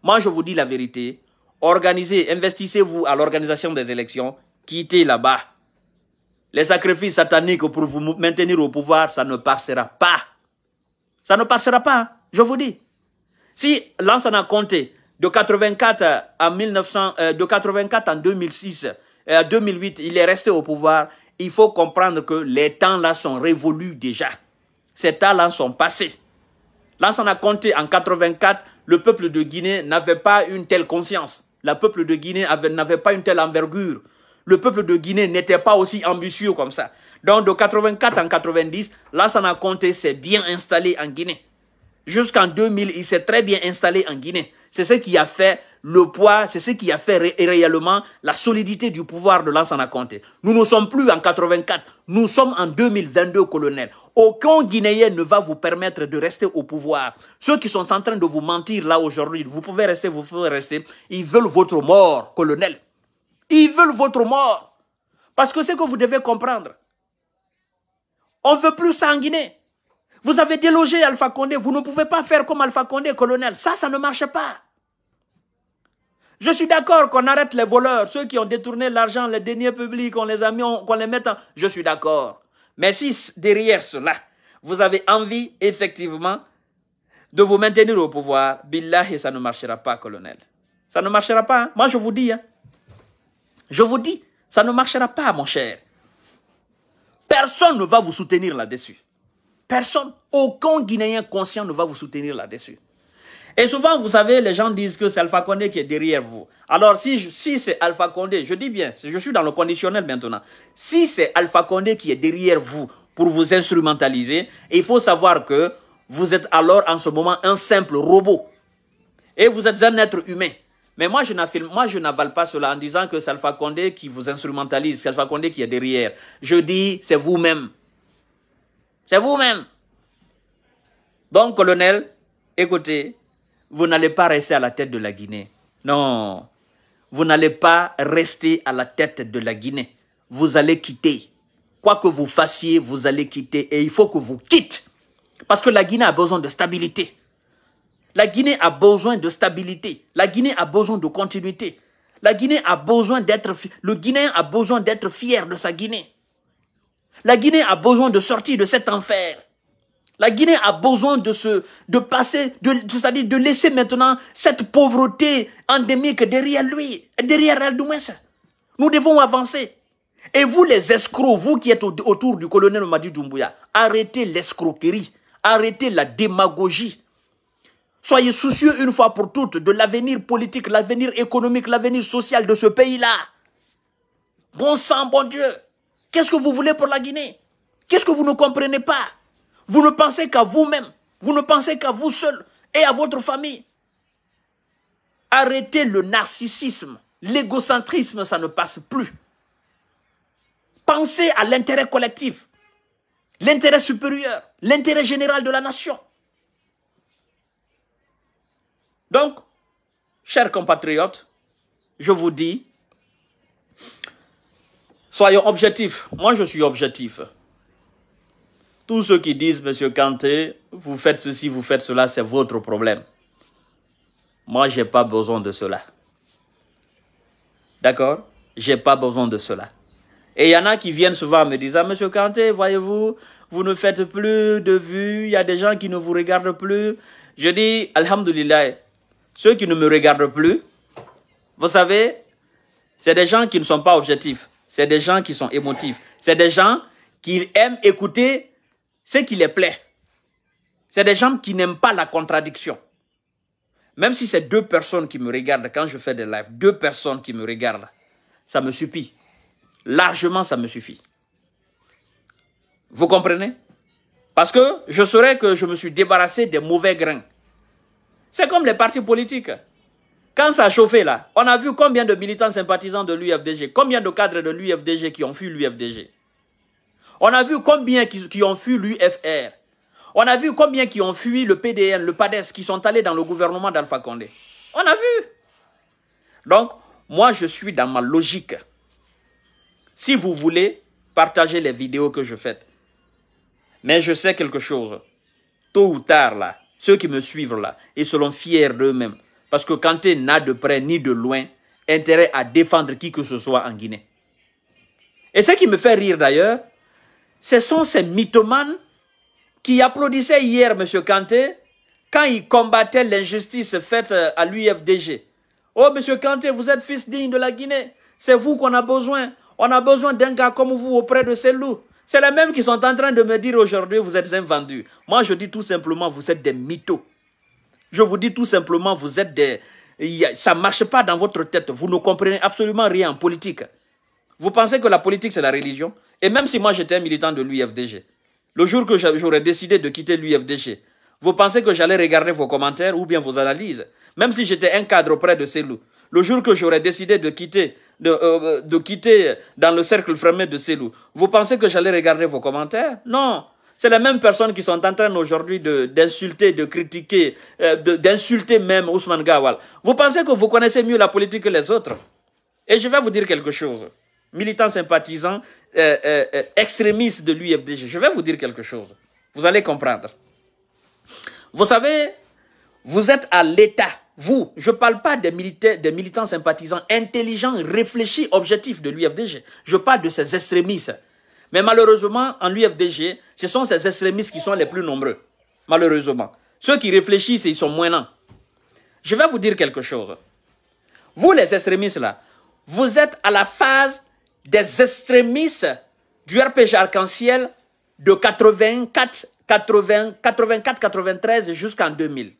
moi je vous dis la vérité. Organisez, investissez-vous à l'organisation des élections. Quittez là-bas. Les sacrifices sataniques pour vous maintenir au pouvoir, ça ne passera pas. Ça ne passera pas, hein. je vous dis. Si a compté de 84 à 1900, euh, de 84 en 2006, et en 2008, il est resté au pouvoir. Il faut comprendre que les temps-là sont révolus déjà. Ces temps-là sont passés. Là, on a compté en 84, le peuple de Guinée n'avait pas une telle conscience. Le peuple de Guinée n'avait pas une telle envergure. Le peuple de Guinée n'était pas aussi ambitieux comme ça. Donc, de 84 en 90, là, on a compté s'est bien installé en Guinée. Jusqu'en 2000, il s'est très bien installé en Guinée. C'est ce qui a fait le poids, c'est ce qui a fait réellement la solidité du pouvoir de Lansana Conté. Nous ne sommes plus en 84, nous sommes en 2022, colonel. Aucun Guinéen ne va vous permettre de rester au pouvoir. Ceux qui sont en train de vous mentir là aujourd'hui, vous pouvez rester, vous pouvez rester, ils veulent votre mort, colonel. Ils veulent votre mort. Parce que c'est que vous devez comprendre. On ne veut plus ça en Guinée. Vous avez délogé Alpha Condé, vous ne pouvez pas faire comme Alpha Condé, colonel. Ça, ça ne marche pas. Je suis d'accord qu'on arrête les voleurs, ceux qui ont détourné l'argent, les deniers publics, on les a mis, qu'on les mette en... Je suis d'accord. Mais si derrière cela, vous avez envie, effectivement, de vous maintenir au pouvoir, billahi, ça ne marchera pas, colonel. Ça ne marchera pas. Hein. Moi, je vous dis. Hein. Je vous dis, ça ne marchera pas, mon cher. Personne ne va vous soutenir là-dessus. Personne, aucun Guinéen conscient ne va vous soutenir là-dessus. Et souvent, vous savez, les gens disent que c'est Alpha Condé qui est derrière vous. Alors, si, si c'est Alpha Condé, je dis bien, je suis dans le conditionnel maintenant. Si c'est Alpha Condé qui est derrière vous pour vous instrumentaliser, il faut savoir que vous êtes alors en ce moment un simple robot. Et vous êtes un être humain. Mais moi, je n'avale pas cela en disant que c'est Alpha Condé qui vous instrumentalise, c'est Alpha Condé qui est derrière. Je dis, c'est vous-même. C'est vous-même. Donc, colonel, écoutez, vous n'allez pas rester à la tête de la Guinée. Non, vous n'allez pas rester à la tête de la Guinée. Vous allez quitter. Quoi que vous fassiez, vous allez quitter. Et il faut que vous quittez. Parce que la Guinée a besoin de stabilité. La Guinée a besoin de stabilité. La Guinée a besoin de continuité. La Guinée a besoin d'être... Le Guinéen a besoin d'être fier de sa Guinée. La Guinée a besoin de sortir de cet enfer. La Guinée a besoin de se, passer, c'est-à-dire de laisser maintenant cette pauvreté endémique derrière lui, derrière elle, Nous devons avancer. Et vous les escrocs, vous qui êtes autour du colonel Madi Doumbouya, arrêtez l'escroquerie, arrêtez la démagogie. Soyez soucieux une fois pour toutes de l'avenir politique, l'avenir économique, l'avenir social de ce pays-là. Bon sang, bon Dieu. Qu'est-ce que vous voulez pour la Guinée? Qu'est-ce que vous ne comprenez pas? Vous ne pensez qu'à vous-même. Vous ne pensez qu'à vous seul et à votre famille. Arrêtez le narcissisme. L'égocentrisme, ça ne passe plus. Pensez à l'intérêt collectif, l'intérêt supérieur, l'intérêt général de la nation. Donc, chers compatriotes, je vous dis, soyons objectifs. Moi, je suis objectif. Tous ceux qui disent, Monsieur Kanté, vous faites ceci, vous faites cela, c'est votre problème. Moi, je n'ai pas besoin de cela. D'accord? Je n'ai pas besoin de cela. Et il y en a qui viennent souvent me dire, Monsieur Kanté, voyez-vous, vous ne faites plus de vues, il y a des gens qui ne vous regardent plus, Je dis, Alhamdulillah, ceux qui ne me regardent plus, vous savez, c'est des gens qui ne sont pas objectifs. C'est des gens qui sont émotifs. C'est des gens qui aiment écouter ce qui les plaît. C'est des gens qui n'aiment pas la contradiction. Même si c'est deux personnes qui me regardent quand je fais des lives, deux personnes qui me regardent, ça me suffit. Largement, ça me suffit. Vous comprenez? Parce que je saurais que je me suis débarrassé des mauvais grains. C'est comme les partis politiques. Quand ça a chauffé là, on a vu combien de militants sympathisants de l'UFDG, combien de cadres de l'UFDG qui ont fui l'UFDG. On a vu combien qui, ont fui l'UFR. On a vu combien qui ont fui le PDN, le PADES, qui sont allés dans le gouvernement d'Alpha Condé. On a vu. Donc, moi, je suis dans ma logique. Si vous voulez, partagez les vidéos que je fais. Mais je sais quelque chose. Tôt ou tard, là, ceux qui me suivent là, ils seront fiers d'eux-mêmes. Parce que Kanté n'a de près ni de loin intérêt à défendre qui que ce soit en Guinée. Et ce qui me fait rire d'ailleurs, ce sont ces mythomanes qui applaudissait hier M. Kanté quand il combattait l'injustice faite euh, à l'UFDG. Oh, M. Kanté, vous êtes fils digne de la Guinée. C'est vous qu'on a besoin. On a besoin d'un gars comme vous auprès de ces loups. C'est les mêmes qui sont en train de me dire aujourd'hui, vous êtes invendus. Moi, je dis tout simplement, vous êtes des mythos. Je vous dis tout simplement, vous êtes des... Ça ne marche pas dans votre tête. Vous ne comprenez absolument rien en politique. Vous pensez que la politique, c'est la religion? Et même si moi, j'étais un militant de l'UFDG, le jour que j'aurais décidé de quitter l'UFDG, vous pensez que j'allais regarder vos commentaires ou bien vos analyses? Même si j'étais un cadre auprès de Célou. Le jour que j'aurais décidé de quitter, de, euh, de, quitter dans le cercle fermé de Célou, vous pensez que j'allais regarder vos commentaires? Non. C'est les mêmes personnes qui sont en train aujourd'hui d'insulter, de, critiquer, euh, d'insulter même Ousmane Gawal. Vous pensez que vous connaissez mieux la politique que les autres? Et je vais vous dire quelque chose militants sympathisants, euh, euh, extrémistes de l'UFDG. Je vais vous dire quelque chose. Vous allez comprendre. Vous savez, vous êtes à l'État. Vous, je ne parle pas des, des militants sympathisants intelligents, réfléchis, objectifs de l'UFDG. Je parle de ces extrémistes. Mais malheureusement, en l'UFDG, ce sont ces extrémistes qui sont les plus nombreux. Malheureusement. Ceux qui réfléchissent, ils sont moins Je vais vous dire quelque chose. Vous, les extrémistes là, vous êtes à la phase des extrémistes du RPG Arc-en-Ciel de 84, 80, 84, 93 jusqu'en 2000.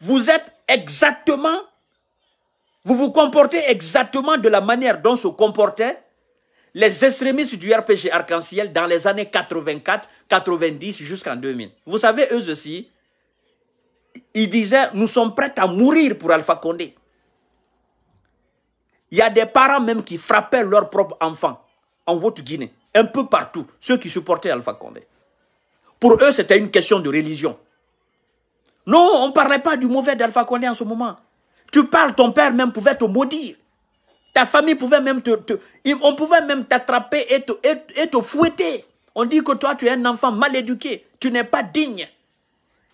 Vous êtes exactement, vous vous comportez exactement de la manière dont se comportaient les extrémistes du RPG Arc-en-Ciel dans les années 84, 90 jusqu'en 2000. Vous savez, eux aussi, ils disaient, nous sommes prêts à mourir pour Alpha Condé. Il y a des parents même qui frappaient leurs propres enfants en Haute-Guinée, un peu partout, ceux qui supportaient Alpha Condé. Pour eux, c'était une question de religion. Non, on ne parlait pas du mauvais d'Alpha Condé en ce moment. Tu parles, ton père même pouvait te maudire. Ta famille pouvait même te... on pouvait même t'attraper et te, et, te fouetter. On dit que toi, tu es un enfant mal éduqué. Tu n'es pas digne.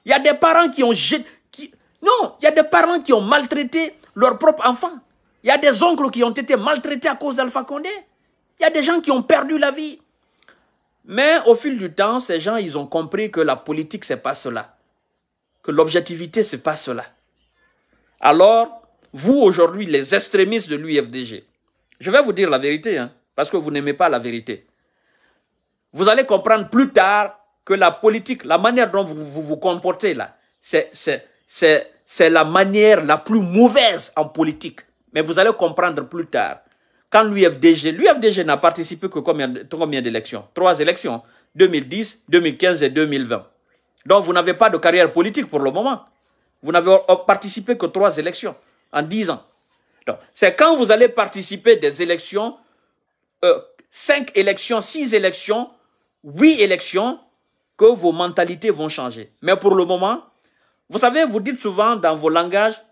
Il y a des parents qui ont... Non, il y a des parents qui ont maltraité leurs propres enfants. Il y a des oncles qui ont été maltraités à cause d'Alpha Condé. Il y a des gens qui ont perdu la vie. Mais au fil du temps, ces gens, ils ont compris que la politique, c'est pas cela. Que l'objectivité, c'est pas cela. Alors, vous, aujourd'hui, les extrémistes de l'UFDG, je vais vous dire la vérité, hein, parce que vous n'aimez pas la vérité. Vous allez comprendre plus tard que la politique, la manière dont vous vous, comportez là, c'est la manière la plus mauvaise en politique. Mais vous allez comprendre plus tard. Quand l'UFDG, l'UFDG n'a participé que combien, combien d'élections? Trois élections. 2010, 2015 et 2020. Donc vous n'avez pas de carrière politique pour le moment. Vous n'avez participé que trois élections en dix ans. C'est quand vous allez participer des élections, euh, cinq élections, six élections, huit élections, que vos mentalités vont changer. Mais pour le moment, vous savez, vous dites souvent dans vos langages,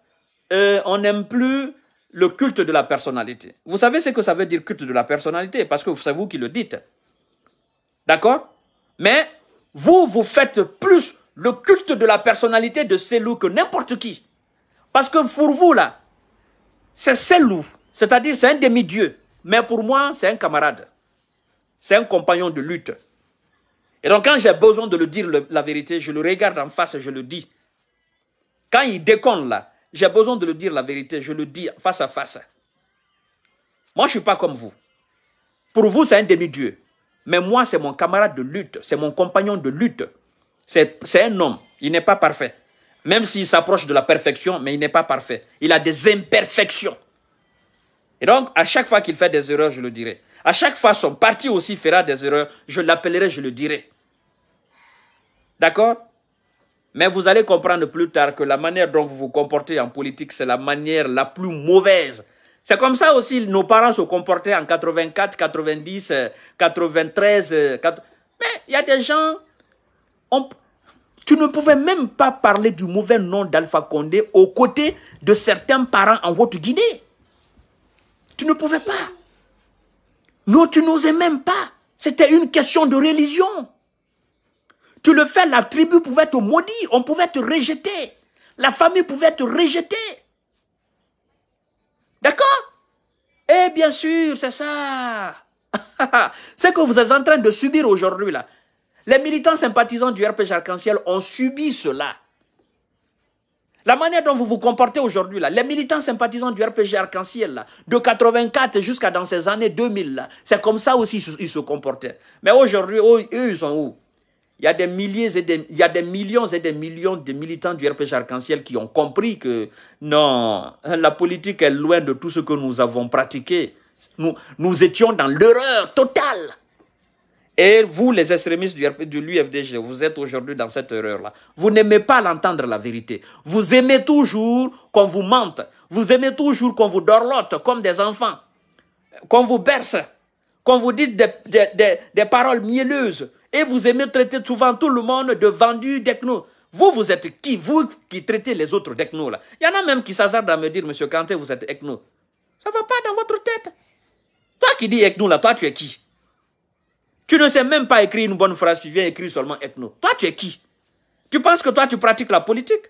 euh, on n'aime plus le culte de la personnalité. Vous savez ce que ça veut dire culte de la personnalité? Parce que c'est vous qui le dites. D'accord? Mais vous, vous faites plus le culte de la personnalité de Célou que n'importe qui. Parce que pour vous, là, c'est Célou. C'est-à-dire, c'est un demi-dieu. Mais pour moi, c'est un camarade. C'est un compagnon de lutte. Et donc, quand j'ai besoin de le dire la vérité, je le regarde en face et je le dis. Quand il déconne là, j'ai besoin de le dire la vérité, je le dis face à face. Moi, je ne suis pas comme vous. Pour vous, c'est un demi-dieu. Mais moi, c'est mon camarade de lutte, c'est mon compagnon de lutte. C'est un homme, il n'est pas parfait. Même s'il s'approche de la perfection, mais il n'est pas parfait. Il a des imperfections. Et donc, à chaque fois qu'il fait des erreurs, je le dirai. À chaque fois, son parti aussi fera des erreurs, je l'appellerai, je le dirai. D'accord? Mais vous allez comprendre plus tard que la manière dont vous vous comportez en politique, c'est la manière la plus mauvaise. C'est comme ça aussi nos parents se comportaient en 84, 90, 93. Mais il y a des gens... tu ne pouvais même pas parler du mauvais nom d'Alpha Condé aux côtés de certains parents en Haute-Guinée. Tu ne pouvais pas. Non, tu n'osais même pas. C'était une question de religion. Tu le fais, la tribu pouvait te maudire, on pouvait te rejeter. La famille pouvait te rejeter. D'accord? Eh bien sûr, c'est ça. c'est que vous êtes en train de subir aujourd'hui là. Les militants sympathisants du RPG Arc-en-Ciel ont subi cela. La manière dont vous vous comportez aujourd'hui, les militants sympathisants du RPG Arc-en-Ciel, de 84 jusqu'à dans ces années 2000, c'est comme ça aussi ils se comportaient. Mais aujourd'hui, eux, ils sont où? Il y a des milliers et des, il y a des millions et des millions de militants du RPG Arc-en-Ciel qui ont compris que non, la politique est loin de tout ce que nous avons pratiqué. Nous, nous étions dans l'erreur totale. Et vous, les extrémistes de l'UFDG, vous êtes aujourd'hui dans cette erreur-là. Vous n'aimez pas l'entendre la vérité. Vous aimez toujours qu'on vous mente. Vous aimez toujours qu'on vous dorlote comme des enfants. Qu'on vous berce. Qu'on vous dise des, des, des, paroles mielleuses. Et vous aimez traiter souvent tout le monde de vendus d'ethno. Vous, vous êtes qui? Vous qui traitez les autres d'ethno là. Il y en a même qui s'hasardent à me dire, monsieur Kanté, vous êtes ethno. Ça ne va pas dans votre tête. Toi qui dis ethno là, toi tu es qui? Tu ne sais même pas écrire une bonne phrase, tu viens écrire seulement ethno. Toi, tu es qui? Tu penses que toi, tu pratiques la politique?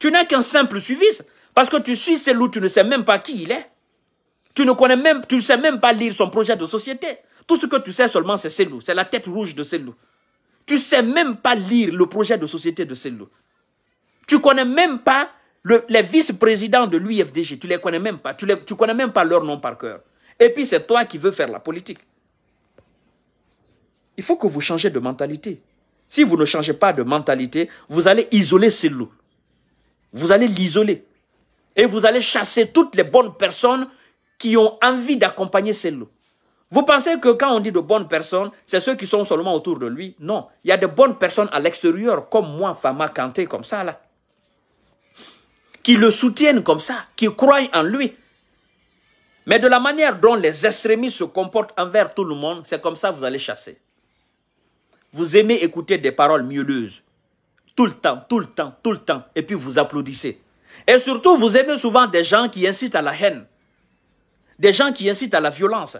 Tu n'es qu'un simple suiviste. Parce que tu suis loups, tu ne sais même pas qui il est. Tu ne connais même, tu sais même pas lire son projet de société. Tout ce que tu sais seulement, c'est Cellou. C'est la tête rouge de Cellou. Tu ne sais même pas lire le projet de société de Cellou. Tu ne connais même pas les vice-présidents de l'UFDG. Tu ne les connais même pas. Tu ne connais même pas leur nom par cœur. Et puis, c'est toi qui veux faire la politique. Il faut que vous changez de mentalité. Si vous ne changez pas de mentalité, vous allez isoler ces loups. Vous allez l'isoler. Et vous allez chasser toutes les bonnes personnes qui ont envie d'accompagner ces loups. Vous pensez que quand on dit de bonnes personnes, c'est ceux qui sont seulement autour de lui? Non. Il y a de bonnes personnes à l'extérieur, comme moi, Fama Kanté, comme ça, là. Qui le soutiennent comme ça, qui croient en lui. Mais de la manière dont les extrémistes se comportent envers tout le monde, c'est comme ça que vous allez chasser. Vous aimez écouter des paroles mielleuses. Tout le temps, tout le temps, tout le temps. Et puis vous applaudissez. Et surtout, vous aimez souvent des gens qui incitent à la haine. Des gens qui incitent à la violence.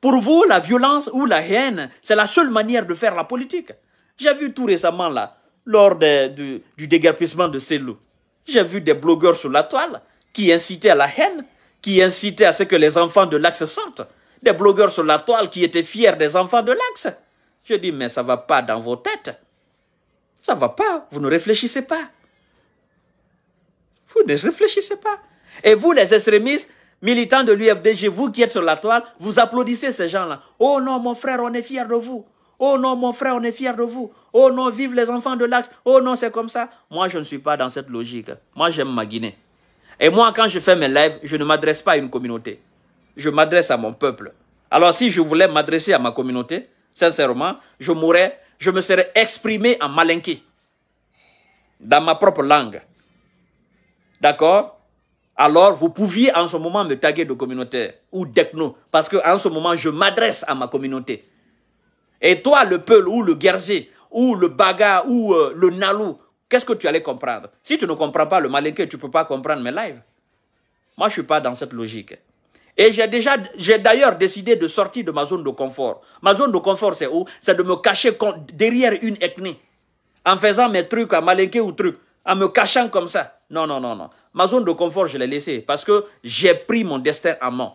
Pour vous, la violence ou la haine, c'est la seule manière de faire la politique. J'ai vu tout récemment là, lors du déguerpissement de Célou, j'ai vu des blogueurs sur la toile qui incitaient à la haine, qui incitaient à ce que les enfants de l'Axe sortent. Des blogueurs sur la toile qui étaient fiers des enfants de l'Axe. Je dis, mais ça ne va pas dans vos têtes. Ça ne va pas. Vous ne réfléchissez pas. Vous ne réfléchissez pas. Et vous, les extrémistes, militants de l'UFDG, vous qui êtes sur la toile, vous applaudissez ces gens-là. Oh non, mon frère, on est fiers de vous. Oh non, mon frère, on est fiers de vous. Oh non, vive les enfants de l'Axe. Oh non, c'est comme ça. Moi, je ne suis pas dans cette logique. Moi, j'aime ma Guinée. Et moi, quand je fais mes lives, je ne m'adresse pas à une communauté. Je m'adresse à mon peuple. Alors, si je voulais m'adresser à ma communauté, sincèrement, je m'aurais, je me serais exprimé en malinqué, dans ma propre langue. D'accord? Alors, vous pouviez en ce moment me taguer de communautaire ou d'ethno, parce qu'en ce moment, je m'adresse à ma communauté. Et toi, le Peul ou le Guerzier, ou le Baga, ou euh, le Nalou, qu'est-ce que tu allais comprendre? Si tu ne comprends pas le malinqué, tu ne peux pas comprendre mes lives. Moi, je ne suis pas dans cette logique. Et j'ai déjà, j'ai d'ailleurs décidé de sortir de ma zone de confort. Ma zone de confort, c'est où? C'est de me cacher derrière une ethnie. En faisant mes trucs à malinquer ou trucs. En me cachant comme ça. Non, non, non, non. Ma zone de confort, je l'ai laissée. Parce que j'ai pris mon destin à main.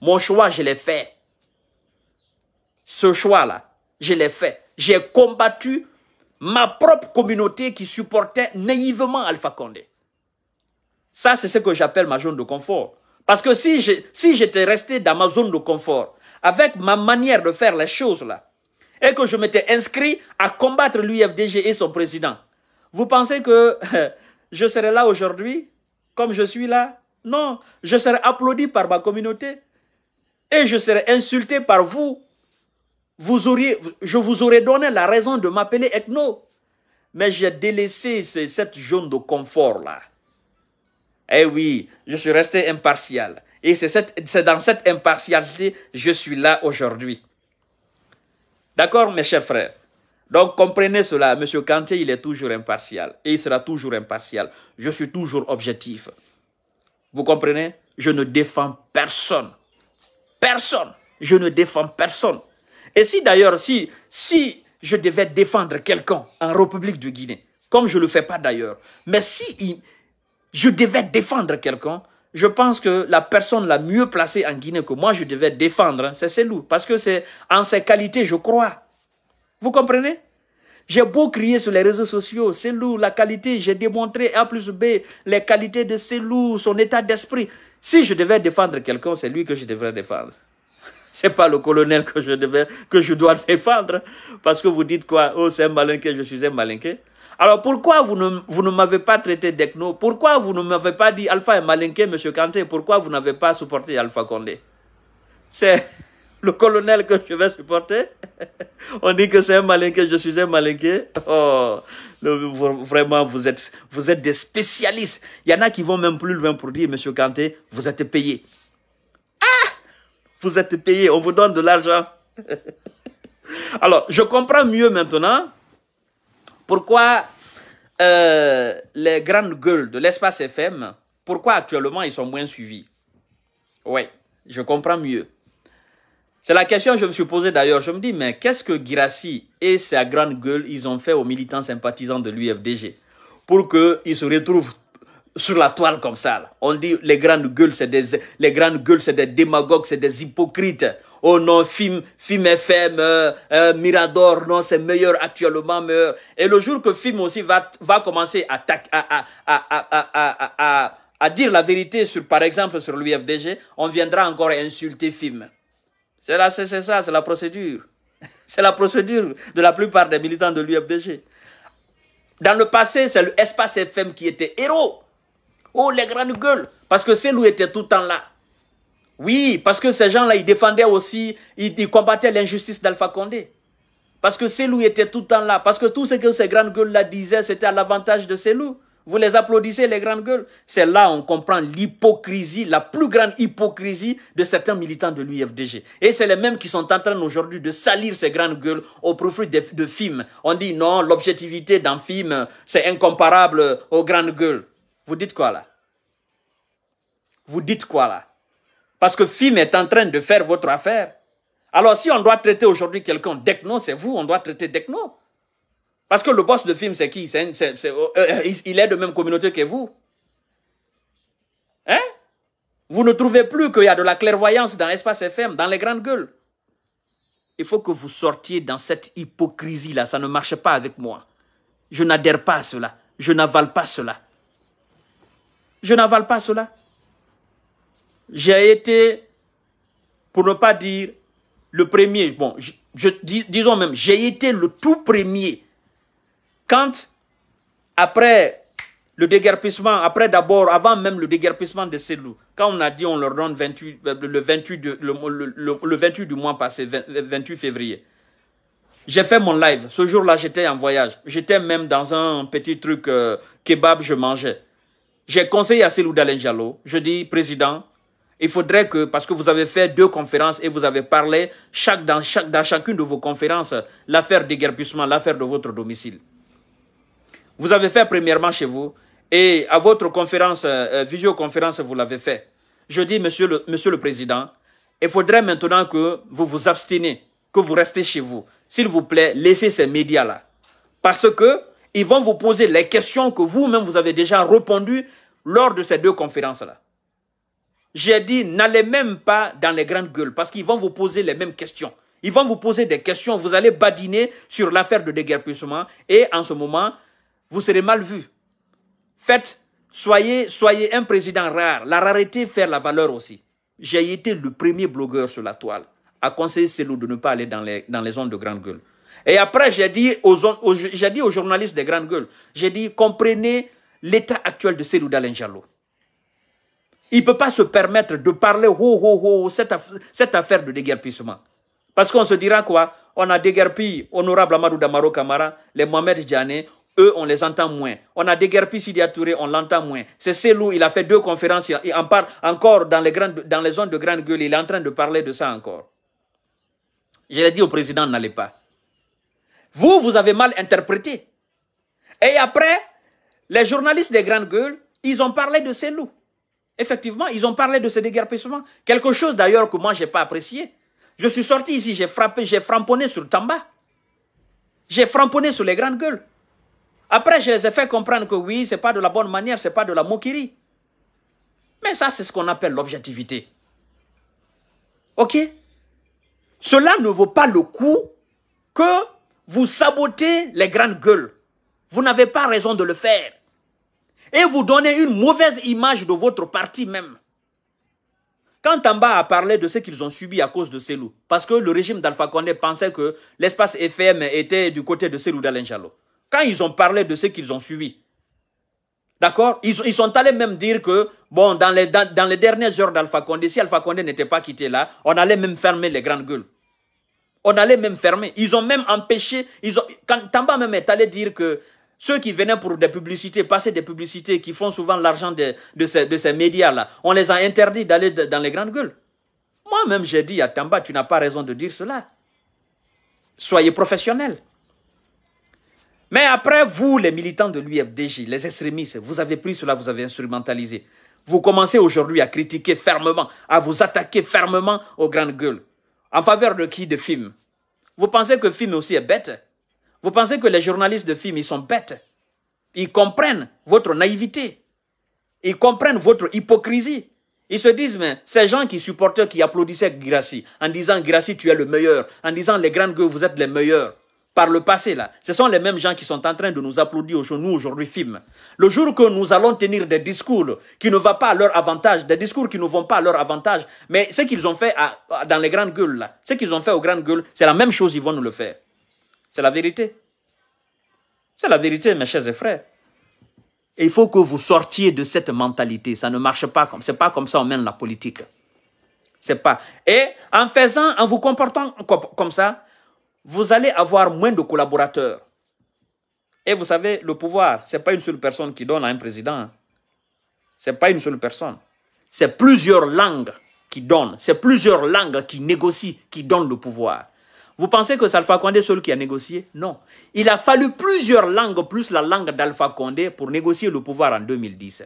Mon choix, je l'ai fait. Ce choix-là, je l'ai fait. J'ai combattu ma propre communauté qui supportait naïvement Alpha Condé. Ça, c'est ce que j'appelle ma zone de confort. Parce que si j'étais resté dans ma zone de confort, avec ma manière de faire les choses là, et que je m'étais inscrit à combattre l'UFDG et son président, vous pensez que je serais là aujourd'hui comme je suis là? Non, je serais applaudi par ma communauté et je serais insulté par vous. vous auriez, je vous aurais donné la raison de m'appeler Ethno. Mais j'ai délaissé cette zone de confort-là. Eh oui, je suis resté impartial. Et c'est dans cette impartialité que je suis là aujourd'hui. D'accord, mes chers frères? Donc, comprenez cela. Monsieur Kanté, il est toujours impartial. Et il sera toujours impartial. Je suis toujours objectif. Vous comprenez? Je ne défends personne. Personne. Je ne défends personne. Et si d'ailleurs, si, si je devais défendre quelqu'un en République de Guinée, comme je ne le fais pas d'ailleurs, mais si je devais défendre quelqu'un, je pense que la personne la mieux placée en Guinée que moi je devais défendre, c'est Selou. Parce que c'est en ses qualités, je crois. Vous comprenez? J'ai beau crier sur les réseaux sociaux, Selou, la qualité, j'ai démontré A plus B, les qualités de Selou, son état d'esprit. Si je devais défendre quelqu'un, c'est lui que je devrais défendre. C'est pas le colonel que je, devais, que je dois défendre. Parce que vous dites quoi? Oh, c'est un malinqué, je suis un malinqué. Alors pourquoi vous ne, m'avez pas traité d'Ekno Pourquoi vous ne m'avez pas dit Alpha est malinqué, M. Kanté? Pourquoi vous n'avez pas supporté Alpha Condé? C'est le colonel que je vais supporter On dit que c'est un malinqué, je suis un malinqué. Oh, vraiment, vous êtes, vous êtes des spécialistes. Il y en a qui vont même plus loin pour dire, M. Kanté, vous êtes payé. Ah Vous êtes payé, on vous donne de l'argent. Alors, je comprends mieux maintenant pourquoi euh, les grandes gueules de l'espace FM, pourquoi actuellement ils sont moins suivis? Oui, je comprends mieux. C'est la question que je me suis posée d'ailleurs. Je me dis, mais qu'est-ce que Girassi et sa grande gueule, ils ont fait aux militants sympathisants de l'UFDG pour qu'ils se retrouvent sur la toile comme ça. On dit les grandes gueules, c'est des, les grandes gueules, c'est des démagogues, c'est des hypocrites. Oh non, film, film FM, euh, euh, Mirador, non, c'est meilleur actuellement, meilleur. Et le jour que film aussi va, va commencer à, dire la vérité sur, par exemple, sur l'UFDG, on viendra encore insulter film. C'est c'est ça, c'est la procédure. C'est la procédure de la plupart des militants de l'UFDG. Dans le passé, c'est le espace FM qui était héros. Oh, les grandes gueules. Parce que c'est lui était tout le temps là. Oui, parce que ces gens-là, ils défendaient aussi, ils, combattaient l'injustice d'Alpha Condé. Parce que Selou était tout le temps là. Parce que tout ce que ces grandes gueules-là disaient, c'était à l'avantage de Selou. Vous les applaudissez, les grandes gueules. C'est là on comprend l'hypocrisie, la plus grande hypocrisie de certains militants de l'UFDG. Et c'est les mêmes qui sont en train aujourd'hui de salir ces grandes gueules au profit de, de films. On dit non, l'objectivité d'un film, c'est incomparable aux grandes gueules. Vous dites quoi là? Vous dites quoi là? Parce que FIM est en train de faire votre affaire. Alors si on doit traiter aujourd'hui quelqu'un d'Ecno, c'est vous, on doit traiter d'Ecno. Parce que le boss de film, c'est qui? Euh, euh, Il est de même communauté que vous. Hein? Vous ne trouvez plus qu'il y a de la clairvoyance dans l'espace FM, dans les grandes gueules. Il faut que vous sortiez dans cette hypocrisie-là. Ça ne marche pas avec moi. Je n'adhère pas à cela. Je n'avale pas cela. Je n'avale pas cela j'ai été, pour ne pas dire le premier, bon, disons même, j'ai été le tout premier quand, après le déguerpissement, après d'abord, avant même le déguerpissement de Selou, quand on a dit on leur donne 28, euh, le, 28 de, le, 28 du mois passé, le 28 février, j'ai fait mon live. Ce jour-là, j'étais en voyage. J'étais même dans un petit truc euh, kebab, je mangeais. J'ai conseillé à Selou Dalen je dis, président, il faudrait que, parce que vous avez fait deux conférences et vous avez parlé chaque, dans, chaque, dans chacune de vos conférences, l'affaire d'éguerpissement, l'affaire de votre domicile. Vous avez fait premièrement chez vous et à votre conférence, euh, euh, visioconférence, vous l'avez fait. Je dis, monsieur le, Président, il faudrait maintenant que vous vous abstenez, que vous restez chez vous. S'il vous plaît, laissez ces médias-là. Parce que ils vont vous poser les questions que vous-même vous avez déjà répondu lors de ces deux conférences-là. J'ai dit, n'allez même pas dans les grandes gueules parce qu'ils vont vous poser les mêmes questions. Ils vont vous poser des questions, vous allez badiner sur l'affaire de déguerpissement et en ce moment, vous serez mal vu. Faites, soyez, soyez un président rare. La rareté fait la valeur aussi. J'ai été le premier blogueur sur la toile à conseiller Célou de ne pas aller dans les, zones de grande gueule. Et après, j'ai dit aux, journalistes des grandes gueules, j'ai dit, comprenez l'état actuel de Célou Dalenjalo. Il ne peut pas se permettre de parler ho ho ho cette, cette affaire de déguerpissement. Parce qu'on se dira quoi? On a déguerpi honorable Amadou Damaro Kamara, les Mohamed Djane, eux, on les entend moins. On a déguerpi Sidi Touré, on l'entend moins. C'est Célou, il a fait deux conférences, il en parle encore dans les, zones de grande gueule, il est en train de parler de ça encore. Je l'ai dit au président, n'allez pas. Vous, vous avez mal interprété. Et après, les journalistes des grandes gueules, ils ont parlé de ces loups. Effectivement, ils ont parlé de ce déguerpissement. Quelque chose d'ailleurs que moi, je n'ai pas apprécié. Je suis sorti ici, j'ai frappé, j'ai framponné sur Tamba. J'ai framponné sur les grandes gueules. Après, je les ai fait comprendre que oui, ce n'est pas de la bonne manière, ce n'est pas de la moquerie. Mais ça, c'est ce qu'on appelle l'objectivité. OK? Cela ne vaut pas le coup que vous sabotez les grandes gueules. Vous n'avez pas raison de le faire. Et vous donnez une mauvaise image de votre parti même. Quand Tamba a parlé de ce qu'ils ont subi à cause de Selou, parce que le régime d'Alpha Condé pensait que l'espace FM était du côté de Selou d'Alenjalo. Quand ils ont parlé de ce qu'ils ont subi, d'accord ils, sont allés même dire que, bon, dans les, dans, les dernières heures d'Alpha Condé, si Alpha Condé n'était pas quitté là, on allait même fermer les grandes gueules. On allait même fermer. Ils ont même empêché. Ils ont, quand Tamba même est allé dire que ceux qui venaient pour des publicités, passer des publicités, qui font souvent l'argent de, ces médias-là, on les a interdits d'aller dans les grandes gueules. Moi-même, j'ai dit à Tamba, tu n'as pas raison de dire cela. Soyez professionnels. Mais après, vous, les militants de l'UFDJ, les extrémistes, vous avez pris cela, vous avez instrumentalisé. Vous commencez aujourd'hui à critiquer fermement, à vous attaquer fermement aux grandes gueules. En faveur de qui? De film Vous pensez que film aussi est bête? Vous pensez que les journalistes de film, ils sont bêtes Ils comprennent votre naïveté. Ils comprennent votre hypocrisie. Ils se disent, mais ces gens qui supportaient, qui applaudissaient Grassi, en disant, Grassi, tu es le meilleur, en disant, les grandes gueules, vous êtes les meilleurs par le passé, là, ce sont les mêmes gens qui sont en train de nous applaudir aujourd'hui, nous aujourd'hui, film. Le jour que nous allons tenir des discours qui ne vont pas à leur avantage, des discours qui ne vont pas à leur avantage, mais ce qu'ils ont fait dans les grandes gueules, ce qu'ils ont fait aux grandes gueules, c'est la même chose, ils vont nous le faire. C'est la vérité. C'est la vérité, mes chers frères. Et il faut que vous sortiez de cette mentalité. Ça ne marche pas comme, c'est pas comme ça on mène la politique. C'est pas. Et en faisant, en vous comportant comme ça, vous allez avoir moins de collaborateurs. Et vous savez, le pouvoir, ce n'est pas une seule personne qui donne à un président. Ce n'est pas une seule personne. C'est plusieurs langues qui donnent. C'est plusieurs langues qui négocient, qui donnent le pouvoir. Vous pensez que c'est Alpha Condé seul qui a négocié? Non. Il a fallu plusieurs langues, plus la langue d'Alpha Condé, pour négocier le pouvoir en 2010.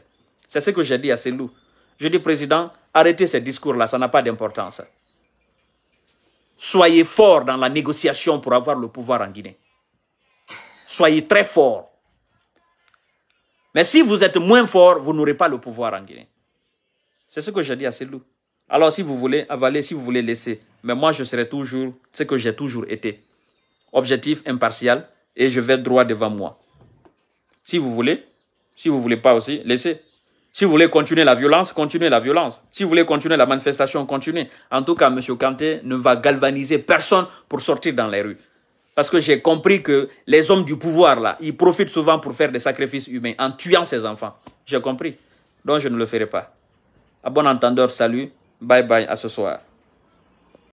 C'est ce que j'ai dit à Selou. Je dis, président, arrêtez ces discours-là, ça n'a pas d'importance. Soyez fort dans la négociation pour avoir le pouvoir en Guinée. Soyez très fort. Mais si vous êtes moins fort, vous n'aurez pas le pouvoir en Guinée. C'est ce que j'ai dit à Selou. Alors si vous voulez avaler, si vous voulez laisser, mais moi je serai toujours ce que j'ai toujours été. Objectif impartial et je vais droit devant moi. Si vous voulez, si vous voulez pas aussi, laissez. Si vous voulez continuer la violence, continuez la violence. Si vous voulez continuer la manifestation, continuez. En tout cas, M. Kanté ne va galvaniser personne pour sortir dans les rues. Parce que j'ai compris que les hommes du pouvoir, là, ils profitent souvent pour faire des sacrifices humains en tuant ses enfants. J'ai compris. Donc, je ne le ferai pas. À bon entendeur, salut. Bye bye, à ce soir.